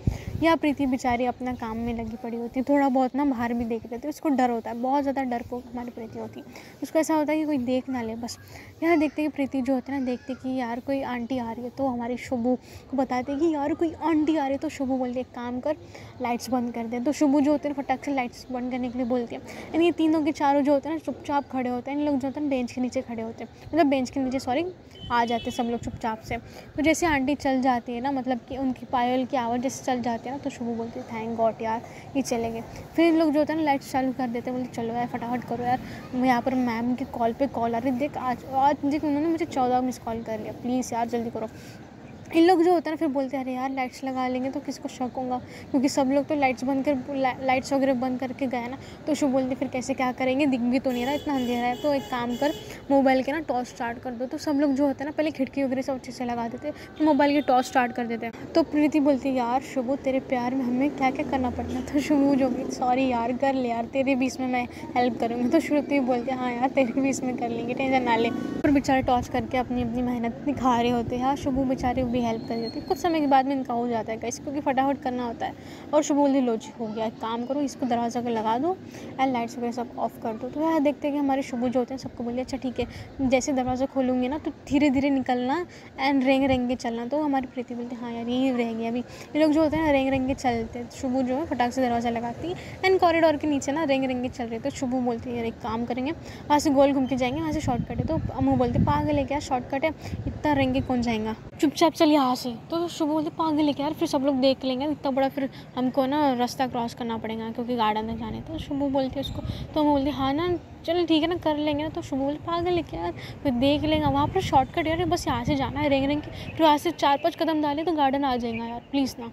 या प्रीति बेचारी अपना काम में लगी पड़ी होती है थोड़ा बहुत ना बाहर भी देख लेती, उसको डर होता है, बहुत ज़्यादा डर को हमारी प्रीति होती। है उसको ऐसा होता है कि कोई देख ना ले, बस। यहाँ देखते कि प्रीति जो होती है ना, देखते कि यार, कोई आंटी आ रही है तो हमारी शुभू को बताते कि यार, कोई आंटी आ रही है तो शुभू बोलती है काम कर, लाइट्स बंद कर दे। तो शुभू जो होते हैं फटाक से लाइट्स बंद करने के लिए बोलती है। यानी ये तीनों के चारों जो होते हैं ना, चुपचाप खड़े होते हैं। इन लोग जो होते हैं बेंच के नीचे खड़े होते हैं। मतलब बेंच के नीचे सॉरी आ जाते हैं सब लोग चुपचाप से। तो जैसे आंटी चल जाती है ना मतलब कि उनकी पायल की आवाज़ जैसे चल जाती है ना तो शुभ बोलती है थैंक गॉड यार, ये चले गए. फिर लोग जो होते है ना लाइट्स चालू कर देते हैं, बोलते चलो यार, फटाफट करो यार, यहाँ पर मैम की कॉल पे कॉल आ रही देख आज आज देख उन्होंने मुझे चौदह मिस कॉल कर लिया प्लीज़ यार, जल्दी करो. इन लोग जो होता है ना, फिर बोलते हैं, अरे यार लाइट्स लगा लेंगे तो किसको शक होगा? क्योंकि सब लोग तो लाइट्स बंद कर लाइट्स वगैरह बंद करके गए ना तो शुभ बोलते फिर कैसे, क्या करेंगे? दिख भी तो नहीं रहा, इतना अंधेरा है। तो एक काम कर मोबाइल के ना टॉर्च स्टार्ट कर दो। तो सब लोग जो होता है ना, पहले खिड़की वगैरह सब अच्छे से लगा देते फिर मोबाइल की टॉर्च स्टार्ट कर देते तो प्रीति बोलती यार, शुभ, तेरे प्यार में हमें क्या क्या करना पड़ता तो शुभ जो भी सॉरी यार, कर ले यार, तेरे भी इसमें मैं हेल्प करूँगी। तो श्रुति बोलती हाँ यार, तेरे भी इसमें कर लेंगे, टेंशन ना ले। फिर बेचारे टॉर्च करके अपनी अपनी मेहनत दिखा रहे होते हैं। यार शुभ बेचारे भी हेल्प कर देते कुछ समय के बाद में इनका हो जाता है कैसे क्योंकि फटाफट करना होता है। और शुभ बोल जी हो गया काम करो, इसको दरवाज़ा को लगा दो एंड लाइट्स वगैरह सब ऑफ़ कर दो। तो यहाँ देखते हैं कि हमारे शुभ जो होते हैं, सबको बोलिए अच्छा ठीक है, जैसे दरवाज़ा खोलूँगी ना तो धीरे धीरे निकलना एंड रेंग रेंगे चलना। तो हमारी प्रीति बोलते हाँ यार, यही रहेंगे अभी। ये लोग जो होते हैं ना रेंग रेंगे चलते शुभ जो है, फटाक से दरवाज़ा लगाती है एंड कॉरिडोर के नीचे ना रेंग रेंगे चल रहे तो शुभ बोलती है, यार, एक काम करेंगे, वहाँ से गोल घूम के जाएँगे, वहाँ से शॉर्टकट है। तो अमू बोलते, पागल है क्या? शॉर्टकट है? इतना रेंगे कौन जाएगा? चुपचाप चल चल यहाँ से। तो शुभ बोलते, पागल लेके यार? फिर सब लोग देख लेंगे। इतना बड़ा फिर हमको ना रास्ता क्रॉस करना पड़ेगा क्योंकि गार्डन तक जाने। तो शुभ बोलती है उसको तो हम बोलते हाँ ना चल ठीक है ना, कर लेंगे ना तो शुभ बोलते पागल लेके यार फिर देख लेंगे, वहाँ पर शॉर्टकट यार, बस यहाँ से जाना है रेंग रेंग के, फिर वहाँ से चार पाँच कदम डाले तो गार्डन आ जाएगा यार प्लीज़ ना।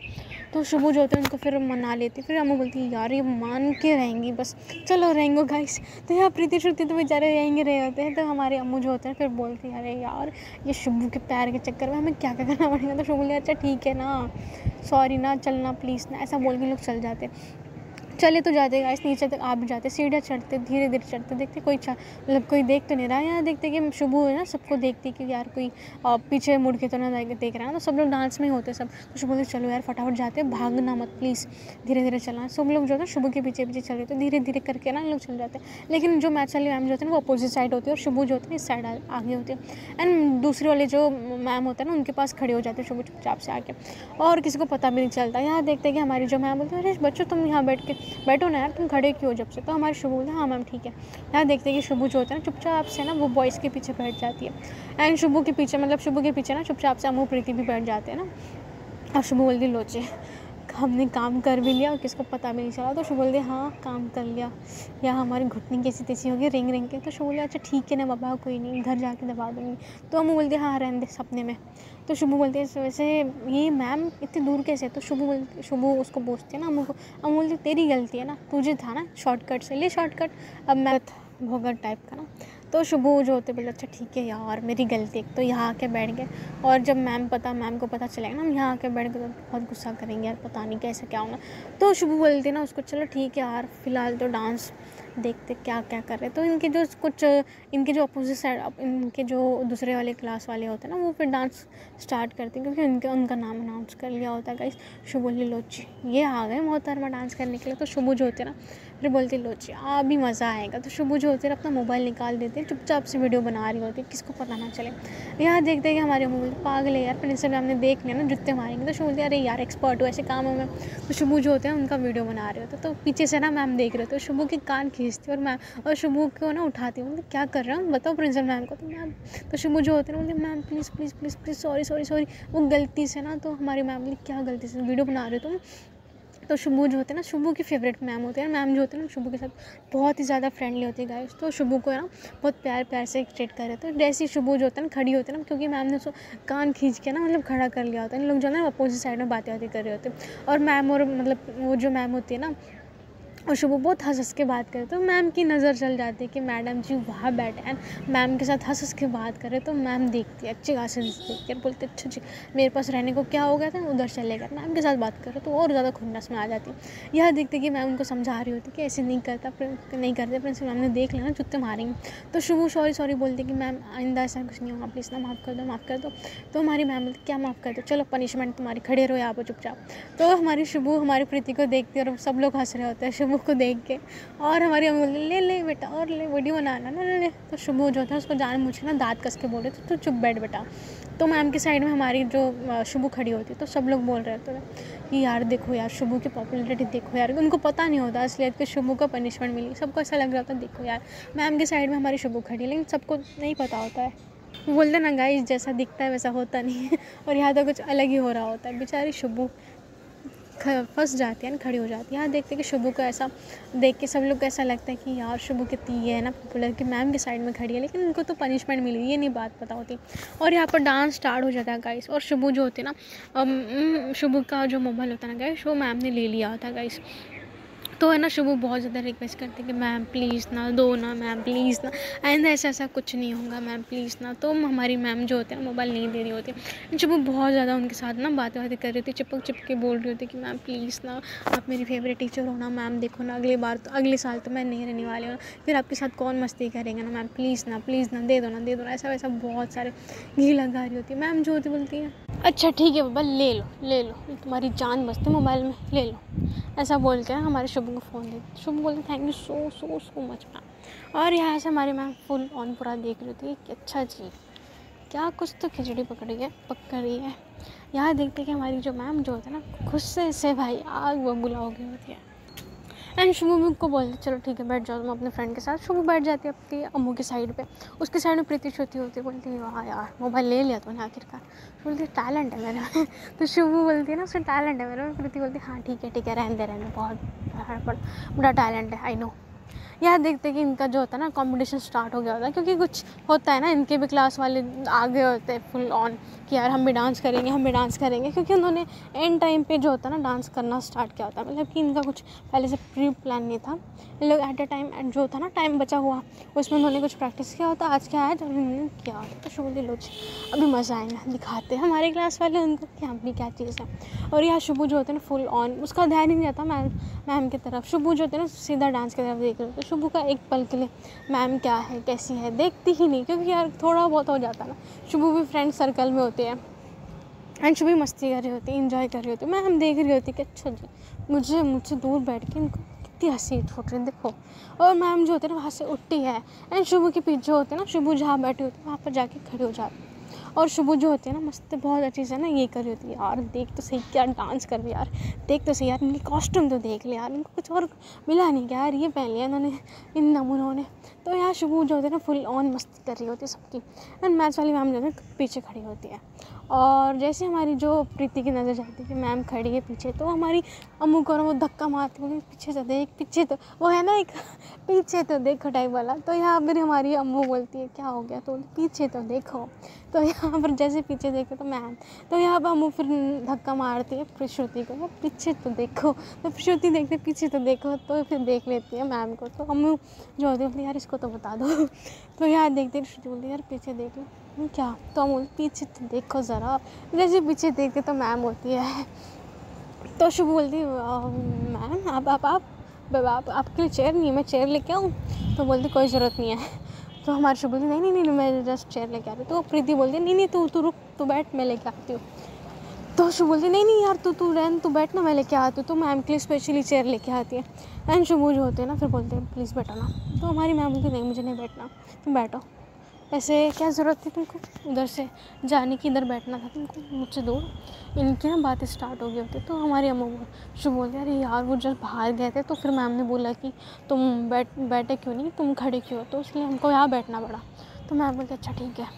तो शुभ जो होते हैं, उनको फिर मना लेती फिर अम्मू बोलती है, यार, ये मान के रहेंगी, बस चलो रहेंगे गाइस तो यहाँ प्रीति श्रुति तो बेचारे रहेंगे रहे होते हैं तो हमारे अम्मू जो होते हैं फिर बोलती है, अरे यार, ये शुभ के पैर के चक्कर में हमें क्या क्या करना पड़ेगा? तो शुभ बोले अच्छा ठीक है ना सॉरी ना, चलना प्लीज़ ना, ऐसा बोल के लोग चल जाते चले तो जाते गाइस नीचे तक आ भी जाते, सीढ़ियाँ चढ़ते धीरे धीरे चढ़ते, देखते कोई मतलब कोई देख तो नहीं रहा, यहाँ देखते कि शुभ है ना, सबको देखती कि यार कोई पीछे मुड़ के तो ना देख रहा है तो सब लोग डांस में होते सब तो शुभ बोलते, चलो यार, फटाफट जाते, भागना मत प्लीज़ धीरे धीरे चलना सब लोग जो है ना, शुभ के पीछे पीछे चल रहे तो धीरे धीरे करके ना लोग चल जाते हैं लेकिन जो मैच वाली मैम जो होते हैं वो अपोजिट साइड होती है और शुभ जो होते हैं इस साइड आगे होते हैं। एंड दूसरे वाले जो मैम होते हैं ना, उनके पास खड़े हो जाते हैं शुभ चुपचाप से आके, और किसी को पता भी नहीं चलता। यहाँ देखते कि हमारी जो मैम बोलते हैं, अरे, बच्चों, तुम यहाँ बैठ के बैठो ना यार, तुम खड़े क्यों जब से? तो हमारे शुभू बोलते हैं हाँ मैम, ठीक है। यहाँ देखते हैं कि शुभू जो होता है ना, चुपचाप से ना, वो बॉयज़ के पीछे बैठ जाती है। एंड शुभू के पीछे मतलब शुभू के पीछे ना, चुपचाप से अमू प्रीति भी बैठ जाते हैं ना। और शुभू बोलती, लोचे, हमने काम कर भी लिया और किसको पता भी नहीं चला? तो शुभ बोलते हाँ काम कर लिया। या हमारी घुटनी कैसी तैसी होगी, रिंग रिंग के। तो शुभ बोले अच्छा ठीक है ना बाबा कोई नहीं, घर जाके दबा दूँगी। तो हम बोलते हाँ रहने दे, सपने में। तो शुभ बोलते है वैसे ये मैम इतनी दूर कैसे? तो शुभ बोलते शुभ उसको पूछती है ना अमू को अमू बोलती तेरी गलती है ना, तुझे था ना शॉर्टकट से, ले शॉर्टकट अब मैं भोगर टाइप का ना। तो शुभ जो होते बोले अच्छा ठीक है यार, मेरी गलती तो यहाँ आके बैठ गए और जब मैम पता, मैम को पता चलेगा ना, हम यहाँ आके बैठ गए तो बहुत गुस्सा करेंगे, यार पता नहीं कैसे, क्या होगा तो शुभ बोलती ना उसको, चलो, ठीक है यार, फ़िलहाल तो डांस देखते क्या क्या कर रहे तो इनके जो कुछ, इनके जो अपोजिट साइड इनके जो दूसरे वाले क्लास वाले होते हैं ना, वो फिर डांस स्टार्ट करते हैं क्योंकि उनके, उनका नाम अनाउंस कर लिया होता है गाइस शुभ लोची ये आ गए मोहतरमा डांस करने के लिए। तो शुभ जो होते हैं ना फिर बोलती लोची अभी मज़ा आएगा। तो शुभ जो होते हैं, अपना मोबाइल निकाल देते हैं, चुपचाप से वीडियो बना रही होती है, किसको पता ना चले। यहाँ देखते हैं कि हमारे मोबाइल पागल है यार प्रिंसिपल मैम ने देख लिया ना जुत्ते मारेंगे तो शुभ बोलते अरे यार एक्सपर्ट हो, ऐसे कामों में। तो शुभ जो होते हैं, उनका वीडियो बना रहे होते तो पीछे से ना मैम देख रहे थे तो शुभ के कान खींचती और मैम और शुभू को ना उठाती हूँ, क्या कर रहा हूँ? बताओ प्रिंसिपल मैम को। तो मैम तो शुभू जो होते हैं बोलते ma'am please please please please sorry sorry sorry वो गलती से ना तो हमारी मैम ने क्या गलती से? वीडियो बना रहे हो तुम? तो शुभू जो होते हैं ना, शुभू की फेवरेट मैम होते हैं। मैम जो होते हैं ना, शुभू के साथ बहुत ही ज़्यादा फ्रेंडली होती है गाइस तो शुभू को ना, बहुत प्यार प्यार से ट्रीट कर रहे थे जैसे ही शुभू जो होता है ना, खड़ी होती है ना, क्योंकि मैम ने उसको कान खींच के ना मतलब खड़ा कर लिया होता है। लोग जो है ना अपोजिट साइड में बातें बातें कर रहे होते हैं। और मैम और मतलब वो जो मैम होती है ना और शुभ बहुत हंस हंस के बात करे। तो मैम की नज़र चल जाती है कि मैडम जी वहाँ बैठे हैं। मैम के साथ हंस हंस के बात करे तो मैम देखती है, अच्छी खासी देख कर बोलते अच्छा जी, मेरे पास रहने को क्या हो गया था? उधर चले गए। मैम के साथ बात करे तो और ज़्यादा खुन्नस में आ जाती है। यह देखते कि मैम उनको समझा रही होती कि ऐसे नहीं करता नहीं करते। प्रिंसिपल मैम ने देख लेना जुत्ते मारेंगे। तो शुभ, सॉरी सॉरी बोलती कि मैम आइंदा ऐसा कुछ नहीं होगा प्लीज़ ना माफ़ कर दो, माफ़ कर दो। तो हमारी मैम बोलती क्या माफ़ कर दो? चलो, पनिशमेंट तुम्हारी, खड़े रहो यहाँ पर चुपचाप। तो हमारी शुभ, हमारी प्रीति को देखती और सब लोग हंस रहे होते हैं। शुभ को देख के। और हमारी अम्मी बोली ले ले बेटा और ले वीडियो बनाना। ना ले ले तो शुभ जो था उसको जान मुझे ना दांत कस के बोले तो, तो चुप बैठ बेटा। तो मैम की साइड में हमारी जो शुभ खड़ी होती तो सब लोग बोल रहे थे कि यार देखो यार शुभ की पॉपुलरिटी देखो यार। उनको पता नहीं होता इसलिए कि शुभ को पनिशमेंट मिली। सबको ऐसा लग रहा था देखो यार। मैम की साइड में हमारी शुभ खड़ी लेकिन सबको नहीं पता होता है। बोलते ना गाइस जैसा दिखता है वैसा होता नहीं है। और यहाँ तो कुछ अलग ही हो रहा होता है। बेचारी शुभ फंस जाती है, ना, खड़ी हो जाती है। यहाँ देखते हैं कि शुभू को ऐसा, देख के सब लोग को ऐसा लगता है कि यार, शुभू कितनी ये है ना पॉपुलर की मैम के साइड में खड़ी है, लेकिन उनको तो पनिशमेंट मिली ये नहीं बात पता होती। और यहाँ पर डांस स्टार्ट हो जाता है गाइस और शुभू जो होते ना शुभू का जो मोबाइल होता है ना गाइस वो मैम ने ले लिया होता है गाइस तो है ना शुभ बहुत ज़्यादा रिक्वेस्ट करते कि मैम प्लीज़ ना, दो ना मैम प्लीज़ ना। आइंदा ऐसा ऐसा कुछ नहीं होगा मैम प्लीज़ ना। तो हमारी मैम जो होते हैं मोबाइल नहीं दे रही होती। शुभ बहुत ज़्यादा उनके साथ ना बातें बातें कर रही थी चिपक चिपक के बोल रही होती कि मैम प्लीज़ ना, आप मेरी फेवरेट टीचर हो ना मैम देखो ना, अगली बार तो अगले साल तो मैं नहीं रहने वाली हूँ। फिर आपके साथ कौन मस्ती करेंगे ना मैम प्लीज़ ना प्लीज़ ना, दे दो ना, दे दो ना। ऐसा, वैसा बहुत सारे घी लगा रही होती। है मैम जो होती बोलती है अच्छा ठीक है, बाबा, ले लो ले लो, तुम्हारी जान बसती मोबाइल में, ले लो। ऐसा बोल के हमारे शुभ को फ़ोन दे शुभ बोलते thank you so so so much ma'am और यहाँ से हमारी मैम फुल ऑन पूरा देख रही थी कि अच्छा जी, क्या कुछ तो खिचड़ी पकड़ी है पकड़ी है। यहाँ देखते कि हमारी जो मैम जो होती है ना गुस्से से भाई आग बबूला हो गई होती है। एंड शुभू भी को बोलते, चलो ठीक है, बैठ जाओ तुम अपने फ्रेंड के साथ। शुभू बैठ जाती है अपनी अम्मू की साइड पे। उसके साइड में प्रीति श्रुति होती है, बोलती है वाह यार मोबाइल ले लिया तूने आखिरकार। बोलती टैलेंट है मेरे में। तो शुभू बोलती है ना उसका टैलेंट है मेरे में। प्रीति बोलती है हाँ ठीक है ठीक है, रहने रहने बहुत बड़ा टैलेंट है आई नो यह देखते कि इनका जो होता है ना कॉम्पिटिशन स्टार्ट हो गया होता है, क्योंकि कुछ होता है ना, इनके भी क्लास वाले आगे होते हैं फुल ऑन कि यार हम भी डांस करेंगे, हम भी डांस करेंगे, क्योंकि उन्होंने एंड टाइम पे जो होता है ना, डांस करना स्टार्ट किया होता है। मतलब कि इनका कुछ पहले से प्री प्लान नहीं था। इन लोग एट अ टाइम एंड जो था ना टाइम बचा हुआ, उसमें उन्होंने कुछ प्रैक्टिस किया होता, आज क्या है जब उन्होंने किया होता तो शुभ लोच अभी मज़ा आएगा, दिखाते हैं हमारे क्लास वाले उनको कि भी क्या चीज़ है। और यहाँ शुभ जो होते हैं ना फुल ऑन उसका ध्यान ही नहीं रहता मैम मैम की तरफ़। शुभ जो होते हैं ना, सीधा डांस की तरफ़ देख रहे तो शुभ का एक पल के लिए मैम क्या है, कैसी है, देखती ही नहीं, क्योंकि यार थोड़ा बहुत हो जाता ना। शुभ भी फ्रेंड सर्कल में होते हैं। एंड सभी मस्ती कर रही होती है इंजॉय कर रही होती है। हम देख रही होती कि अच्छा जी, मुझे, मुझसे दूर बैठ के इनको कितनी हँसी छूट रही देखो। और मैम जो होते हैं ना, वहाँ से उठती है। एंड शुभ के पीछे होते हैं ना, शुभ जहाँ बैठी होती है, वहाँ पर जाके खड़ी हो जाती है। और शुभ जो होती है ना, मस्त बहुत अच्छी से ना ये कर रही होती है। यार, देख तो सही क्या डांस कर रही यार। देख तो सही यार, इनकी कॉस्ट्यूम तो देख लिया यार। इनको कुछ और मिला नहीं क्या यार, ये पहन लिया इन्होंने, इन नमूनों ने। तो यार शुभ जो होती है ना फुल ऑन मस्ती कर रही होती है सबकी। एंड मैथ्स वाली मैम जो है, पीछे खड़ी होती है। और जैसे हमारी जो प्रीति की नज़र जाती है मैम खड़ी है पीछे तो हमारी अम्मू को वो धक्का मारती बोली, पीछे तो देख, पीछे तो वो है ना एक पीछे तो देखो टाइप वाला। तो यहाँ पर हमारी अम्मू बोलती है, क्या हो गया? तो पीछे तो देखो। तो यहाँ पर जैसे पीछे देखो तो मैम तो यहाँ पर अम्मू फिर धक्का मारती है फिर श्रुति को पीछे तो देखो। तो श्रुति देखते पीछे तो देखो। तो फिर देख लेती है मैम को। तो अम्मू जो होती है यार इसको तो बता दो। तो यहाँ देखते श्रुति बोलती यार पीछे देख लो। क्या? तो हम पीछे तो देखो ज़रा। जैसे पीछे देखते तो मैम होती है। तो शुभ बोलती मैम, आप आप आप आप, आपके लिए चेयर नहीं है, मैं चेयर लेके आऊँ? तो बोलती कोई ज़रूरत नहीं है। तो हमारी शुभ बोलती नहीं नहीं नहीं, मैं जस्ट चेयर लेके आ रही तो प्रीति बोलती नहीं नहीं, तू तू रुक, तू बैठ, मैं लेके आती हूँ। तो शुभ बोलती नहीं नहीं यार, तू तू रहन, तू बैठ ना, मैं लेके आती हूँ। तो मैम के लिए स्पेशली चेयर लेके आती है। एंड शुभ जो होते हैं ना, फिर बोलते हैं प्लीज़ बैठो ना। तो हमारी मैम बोलती नहीं, मुझे नहीं बैठना। तुम बैठो। ऐसे क्या ज़रूरत थी तुमको? उधर से जाने की, इधर बैठना था तुमको, मुझसे दूर। इनकी ना बातें स्टार्ट हो गई होती तो हमारी अम्मा जो बोलते अरे यार, वो जब बाहर गए थे तो फिर मैम ने बोला कि तुम बैठ, बैठे क्यों नहीं? तुम खड़े क्यों हो? तो इसलिए हमको यहाँ बैठना पड़ा। तो मैम बोलते अच्छा ठीक है।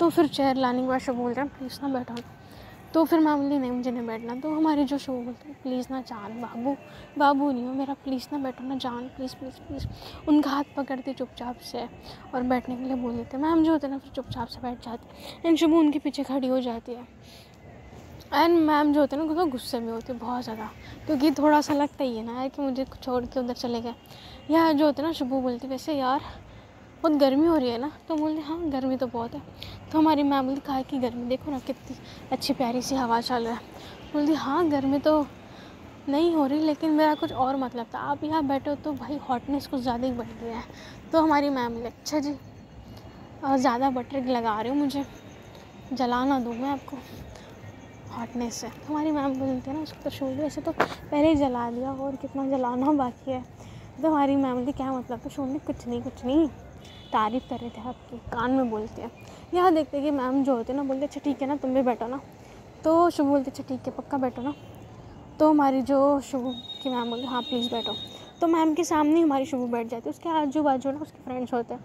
तो फिर चेयर लाने के बाद शुभ बोल रहे हैं प्लीज़ ना बैठो। तो फिर मैं बोली नहीं, मुझे नहीं बैठना। तो हमारे जो शो बोलते हैं, प्लीज़ ना जान, बाबू बाबू नहीं हो मेरा, प्लीज़ ना बैठो, ना जान, प्लीज़ प्लीज़ प्लीज़। उनका हाथ पकड़ते चुपचाप से और बैठने के लिए बोल देते मैम जो होते ना, फिर चुपचाप से बैठ जाते एंड शुभ उनके पीछे खड़ी हो जाती है। एंड मैम जो होते हैं ना तो गुस्से में होती है बहुत ज़्यादा, क्योंकि थोड़ा सा लगता ही है ना कि मुझे छोड़ के उधर चले गए। या जो होते हैं ना शुभ बोलती वैसे यार, बहुत गर्मी हो रही है ना? तो बोलते हाँ गर्मी तो बहुत है। तो हमारी मैम बोलती, कहा कि गर्मी? देखो ना कितनी अच्छी प्यारी सी हवा चल रहा है। बोलती हाँ गर्मी तो नहीं हो रही, लेकिन मेरा कुछ और मतलब था। आप यहाँ बैठे तो भाई हॉटनेस कुछ ज़्यादा ही बढ़ गया है। तो हमारी मैम बोले अच्छा जी और ज़्यादा बटर लगा रहे हो मुझे। जलाना दूँ मैं आपको हॉटनेस से। तो हमारी मैम बोलते हैं ना, उसको तो शोर वैसे तो पहले ही जला दिया और कितना जलाना बाकी है। तो हमारी मैम बोलती, क्या मतलब? तो शोर कुछ नहीं कुछ नहीं। तारीफ़ कर रहे थे आपकी। कान में बोलते हैं। यहाँ देखते कि मैम जो होते ना, बोलते अच्छा ठीक है ना, तुम भी बैठो ना। तो शुभ बोलते अच्छा ठीक है, पक्का बैठो ना। तो हमारी जो शुभ की मैम बोलते हाँ प्लीज़ बैठो। तो मैम के सामने हमारी शुभ बैठ जाती है, उसके आजू बाजू ना उसके फ्रेंड्स होते हैं।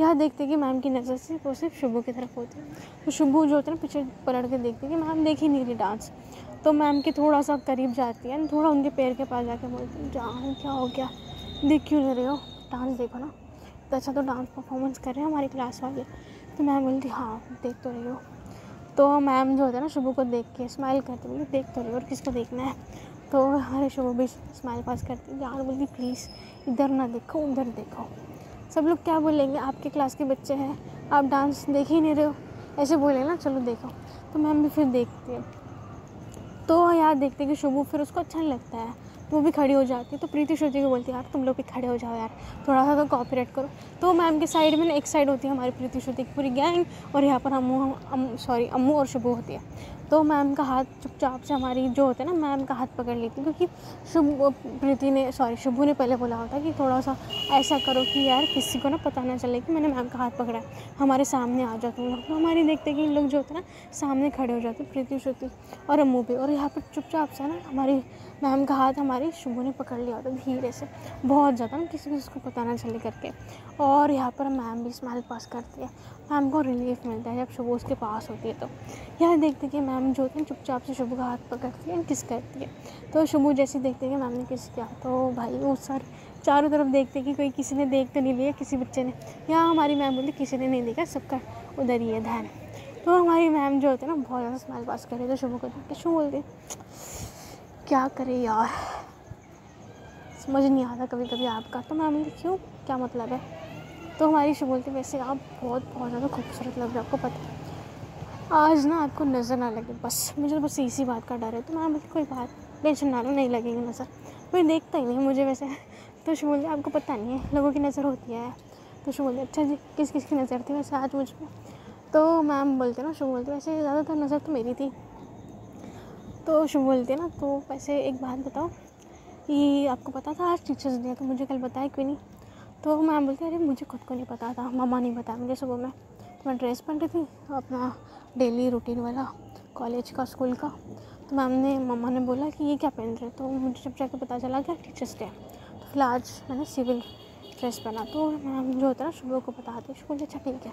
यहाँ देखते कि मैम की नज़र से वो सिर्फ़ शुभ की तरफ़ होती है। तो शुभ जो होते हैं ना, पीछे पलट के देखते कि मैम देख ही नहीं रही डांस तो मैम के थोड़ा सा करीब जाती है, थोड़ा उनके पैर के पास जाके बोलती है जान क्या हो गया? देख क्यों रहे हो? डांस देखो ना। तो अच्छा तो डांस परफॉर्मेंस कर रहे हैं हमारी क्लास वाले। तो मैम बोलती हाँ देख तो रही हो। तो मैम जो होता है ना, शुभ को देख के स्माइल करती बोली देख तो रही हो और किसको देखना है? तो हमारे शुभ भी स्माइल पास करती, यार, बोलती प्लीज़ इधर ना देखो, उधर देखो। सब लोग क्या बोलेंगे? आपके क्लास के बच्चे हैं, आप डांस देख ही नहीं रहे हो। ऐसे बोले ना, चलो देखो। तो मैम भी फिर देखती है। तो यार देखते कि शुभ फिर उसको अच्छा नहीं लगता है। वो भी खड़ी हो जाती है। तो प्रीति श्रुति को बोलती है, यार, तुम लोग भी खड़े हो जाओ यार थोड़ा सा कॉपरेट करो। तो मैम के साइड में ना एक साइड होती है हमारी प्रीति श्रुति की पूरी गैंग और यहाँ पर हम सॉरी अम्मू और शुभू होती है। तो मैम का हाथ चुपचाप से हमारी जो होते हैं ना मैम का हाथ पकड़ लेती क्योंकि शुभ प्रीति ने सॉरी शुभू ने पहले बोला होता कि थोड़ा सा ऐसा करो कि यार किसी को ना पता ना चले कि मैंने मैम का हाथ पकड़ा है। हमारे सामने आ जाते हैं तो हमारी देखते कि इन लोग जो होते हैं ना, सामने खड़े हो जाते प्रीति श्रुति और अम्मू भी। और यहाँ पर चुपचाप से ना हमारी मैम का हाथ हमारी शुभू ने पकड़ लिया होता धीरे से। बहुत ज़्यादा ना किसी किसी को पता ना चले करके। और यहाँ पर मैम भी स्माइल पास करती है। मैम को रिलीफ मिलता है जब शुभू उसके पास होती है तो। यह देखते कि मैम जो होती है चुपचाप से शुभू का हाथ पकड़ती है, किस करती है। तो शुभू जैसे देखते हैं कि मैम ने किस किया। तो भाई, वो सर चारों तरफ़ देखते कि कोई किसी ने देख तो नहीं लिया, किसी बच्चे ने। यहाँ हमारी मैम बोलती, किसी ने नहीं देखा, सबका उधर ही है ध्यान तो हमारी मैम जो होती है ना, बहुत ज़्यादा स्माइल पास कर रही है तो शुभ को देख के शुभ बोलती क्या करें यार? समझ नहीं आता कभी कभी आपका। तो मैम, क्यों? क्या मतलब है? तो हमारी शुभ बोलती वैसे आप बहुत बहुत ज़्यादा खूबसूरत लग रहे हो, आपको पता आज ना आपको नज़र ना लगे, बस। मुझे तो बस इसी बात का डर है। तो मैम, कोई बात, टेंशन ना लो, नहीं लगेगी नज़र। कोई देखता ही नहीं मुझे वैसे। तो शुभ आपको पता नहीं है, लोगों की नज़र होती है। तो शुभ बोलती अच्छा जी किस किस की नज़र थी वैसे आज मुझ पर तो मैम बोलते ना शुभ बोलते वैसे ज़्यादातर नज़र तो मेरी थी। तो शुभ बोलते ना तो वैसे एक बात बताओ कि आपको पता था आज टीचर्स डे तो मुझे कल बताया क्यों नहीं? तो मैम बोलती अरे, मुझे खुद को नहीं पता था मम्मा नहीं बताया मुझे सुबह में। तो मैं ड्रेस पहन रही थी, अपना डेली रूटीन वाला कॉलेज का स्कूल का। तो मैम ने मम्मा ने बोला कि ये क्या पहन रहे तो मुझे जब जाकर पता चला क्या टीचर्स डे तो फिर आज मैंने सिविल ड्रेस पहना। तो मैम जो होता है ना, सुबह को बताते शुक्र अच्छा ठीक है,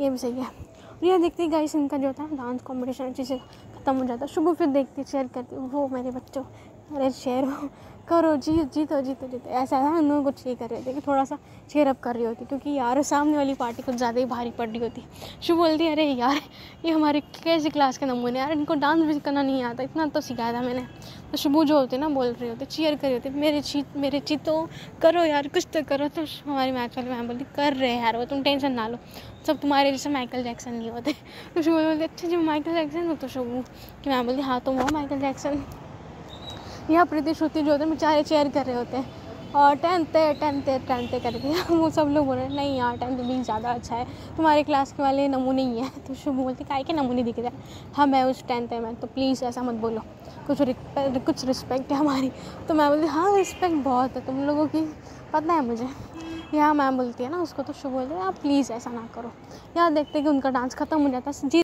ये भी सही है। और यह देखती गाइस इनका जो होता है डांस कॉम्पिटिशन अच्छे से ख़त्म हो जाता है शुभ फिर देखती शेयर करती वो मेरे बच्चों अरे शेयर हो। करो जी जीतो जीतो जीतो। ऐसा था, हम कुछ ये कर रहे थे कि थोड़ा सा चेयर अप कर रही होती, क्योंकि यार, सामने वाली पार्टी कुछ ज़्यादा ही भारी पड़ रही होती। शुभ बोलती, अरे यार, ये हमारे कैसे क्लास के नमूने यार, इनको डांस भी करना नहीं आता, इतना तो सिखाया था मैंने। तो शुभू जो होते ना, बोल रहे होते चेयर कर रहे होते, मेरे चीत मेरे चीतो, करो यार, कुछ तो करो। तो हमारी मैथ वाली मैम बोलती, कर रहे यार, वो तुम टेंशन ना लो। सब तुम्हारे जैसे माइकल जैक्सन नहीं होते। तो शुभ बोलते अच्छा जी माइकल जैक्सन हो तो शुभू कि मैम बोलती हाँ तुम हो माइकल जैक्सन यहाँ प्रीति, श्रुति जो होते हैं बेचारे चेयर कर रहे होते हैं। और टेंथ टेंथ टेंथ है वो सब लोग बोल रहे हैं, नहीं यार टेंथ भी ज़्यादा अच्छा है। तुम्हारे क्लास के वाले नमूने ही हैं। तो शुभ बोलते काय के नमूने दिख रहे हैं? हाँ मैं उस टेंथ है मैं तो प्लीज़ ऐसा मत बोलो। कुछ कुछ रिस्पेक्ट है हमारी। तो मैं बोलती हाँ रिस्पेक्ट बहुत है तुम लोगों की। पता है मुझे। यहाँ मैम बोलती है ना, उसको तो शुभ बोलते है, आप प्लीज़ ऐसा ना करो। यहाँ देखते कि उनका डांस ख़त्म हो जाता है। जी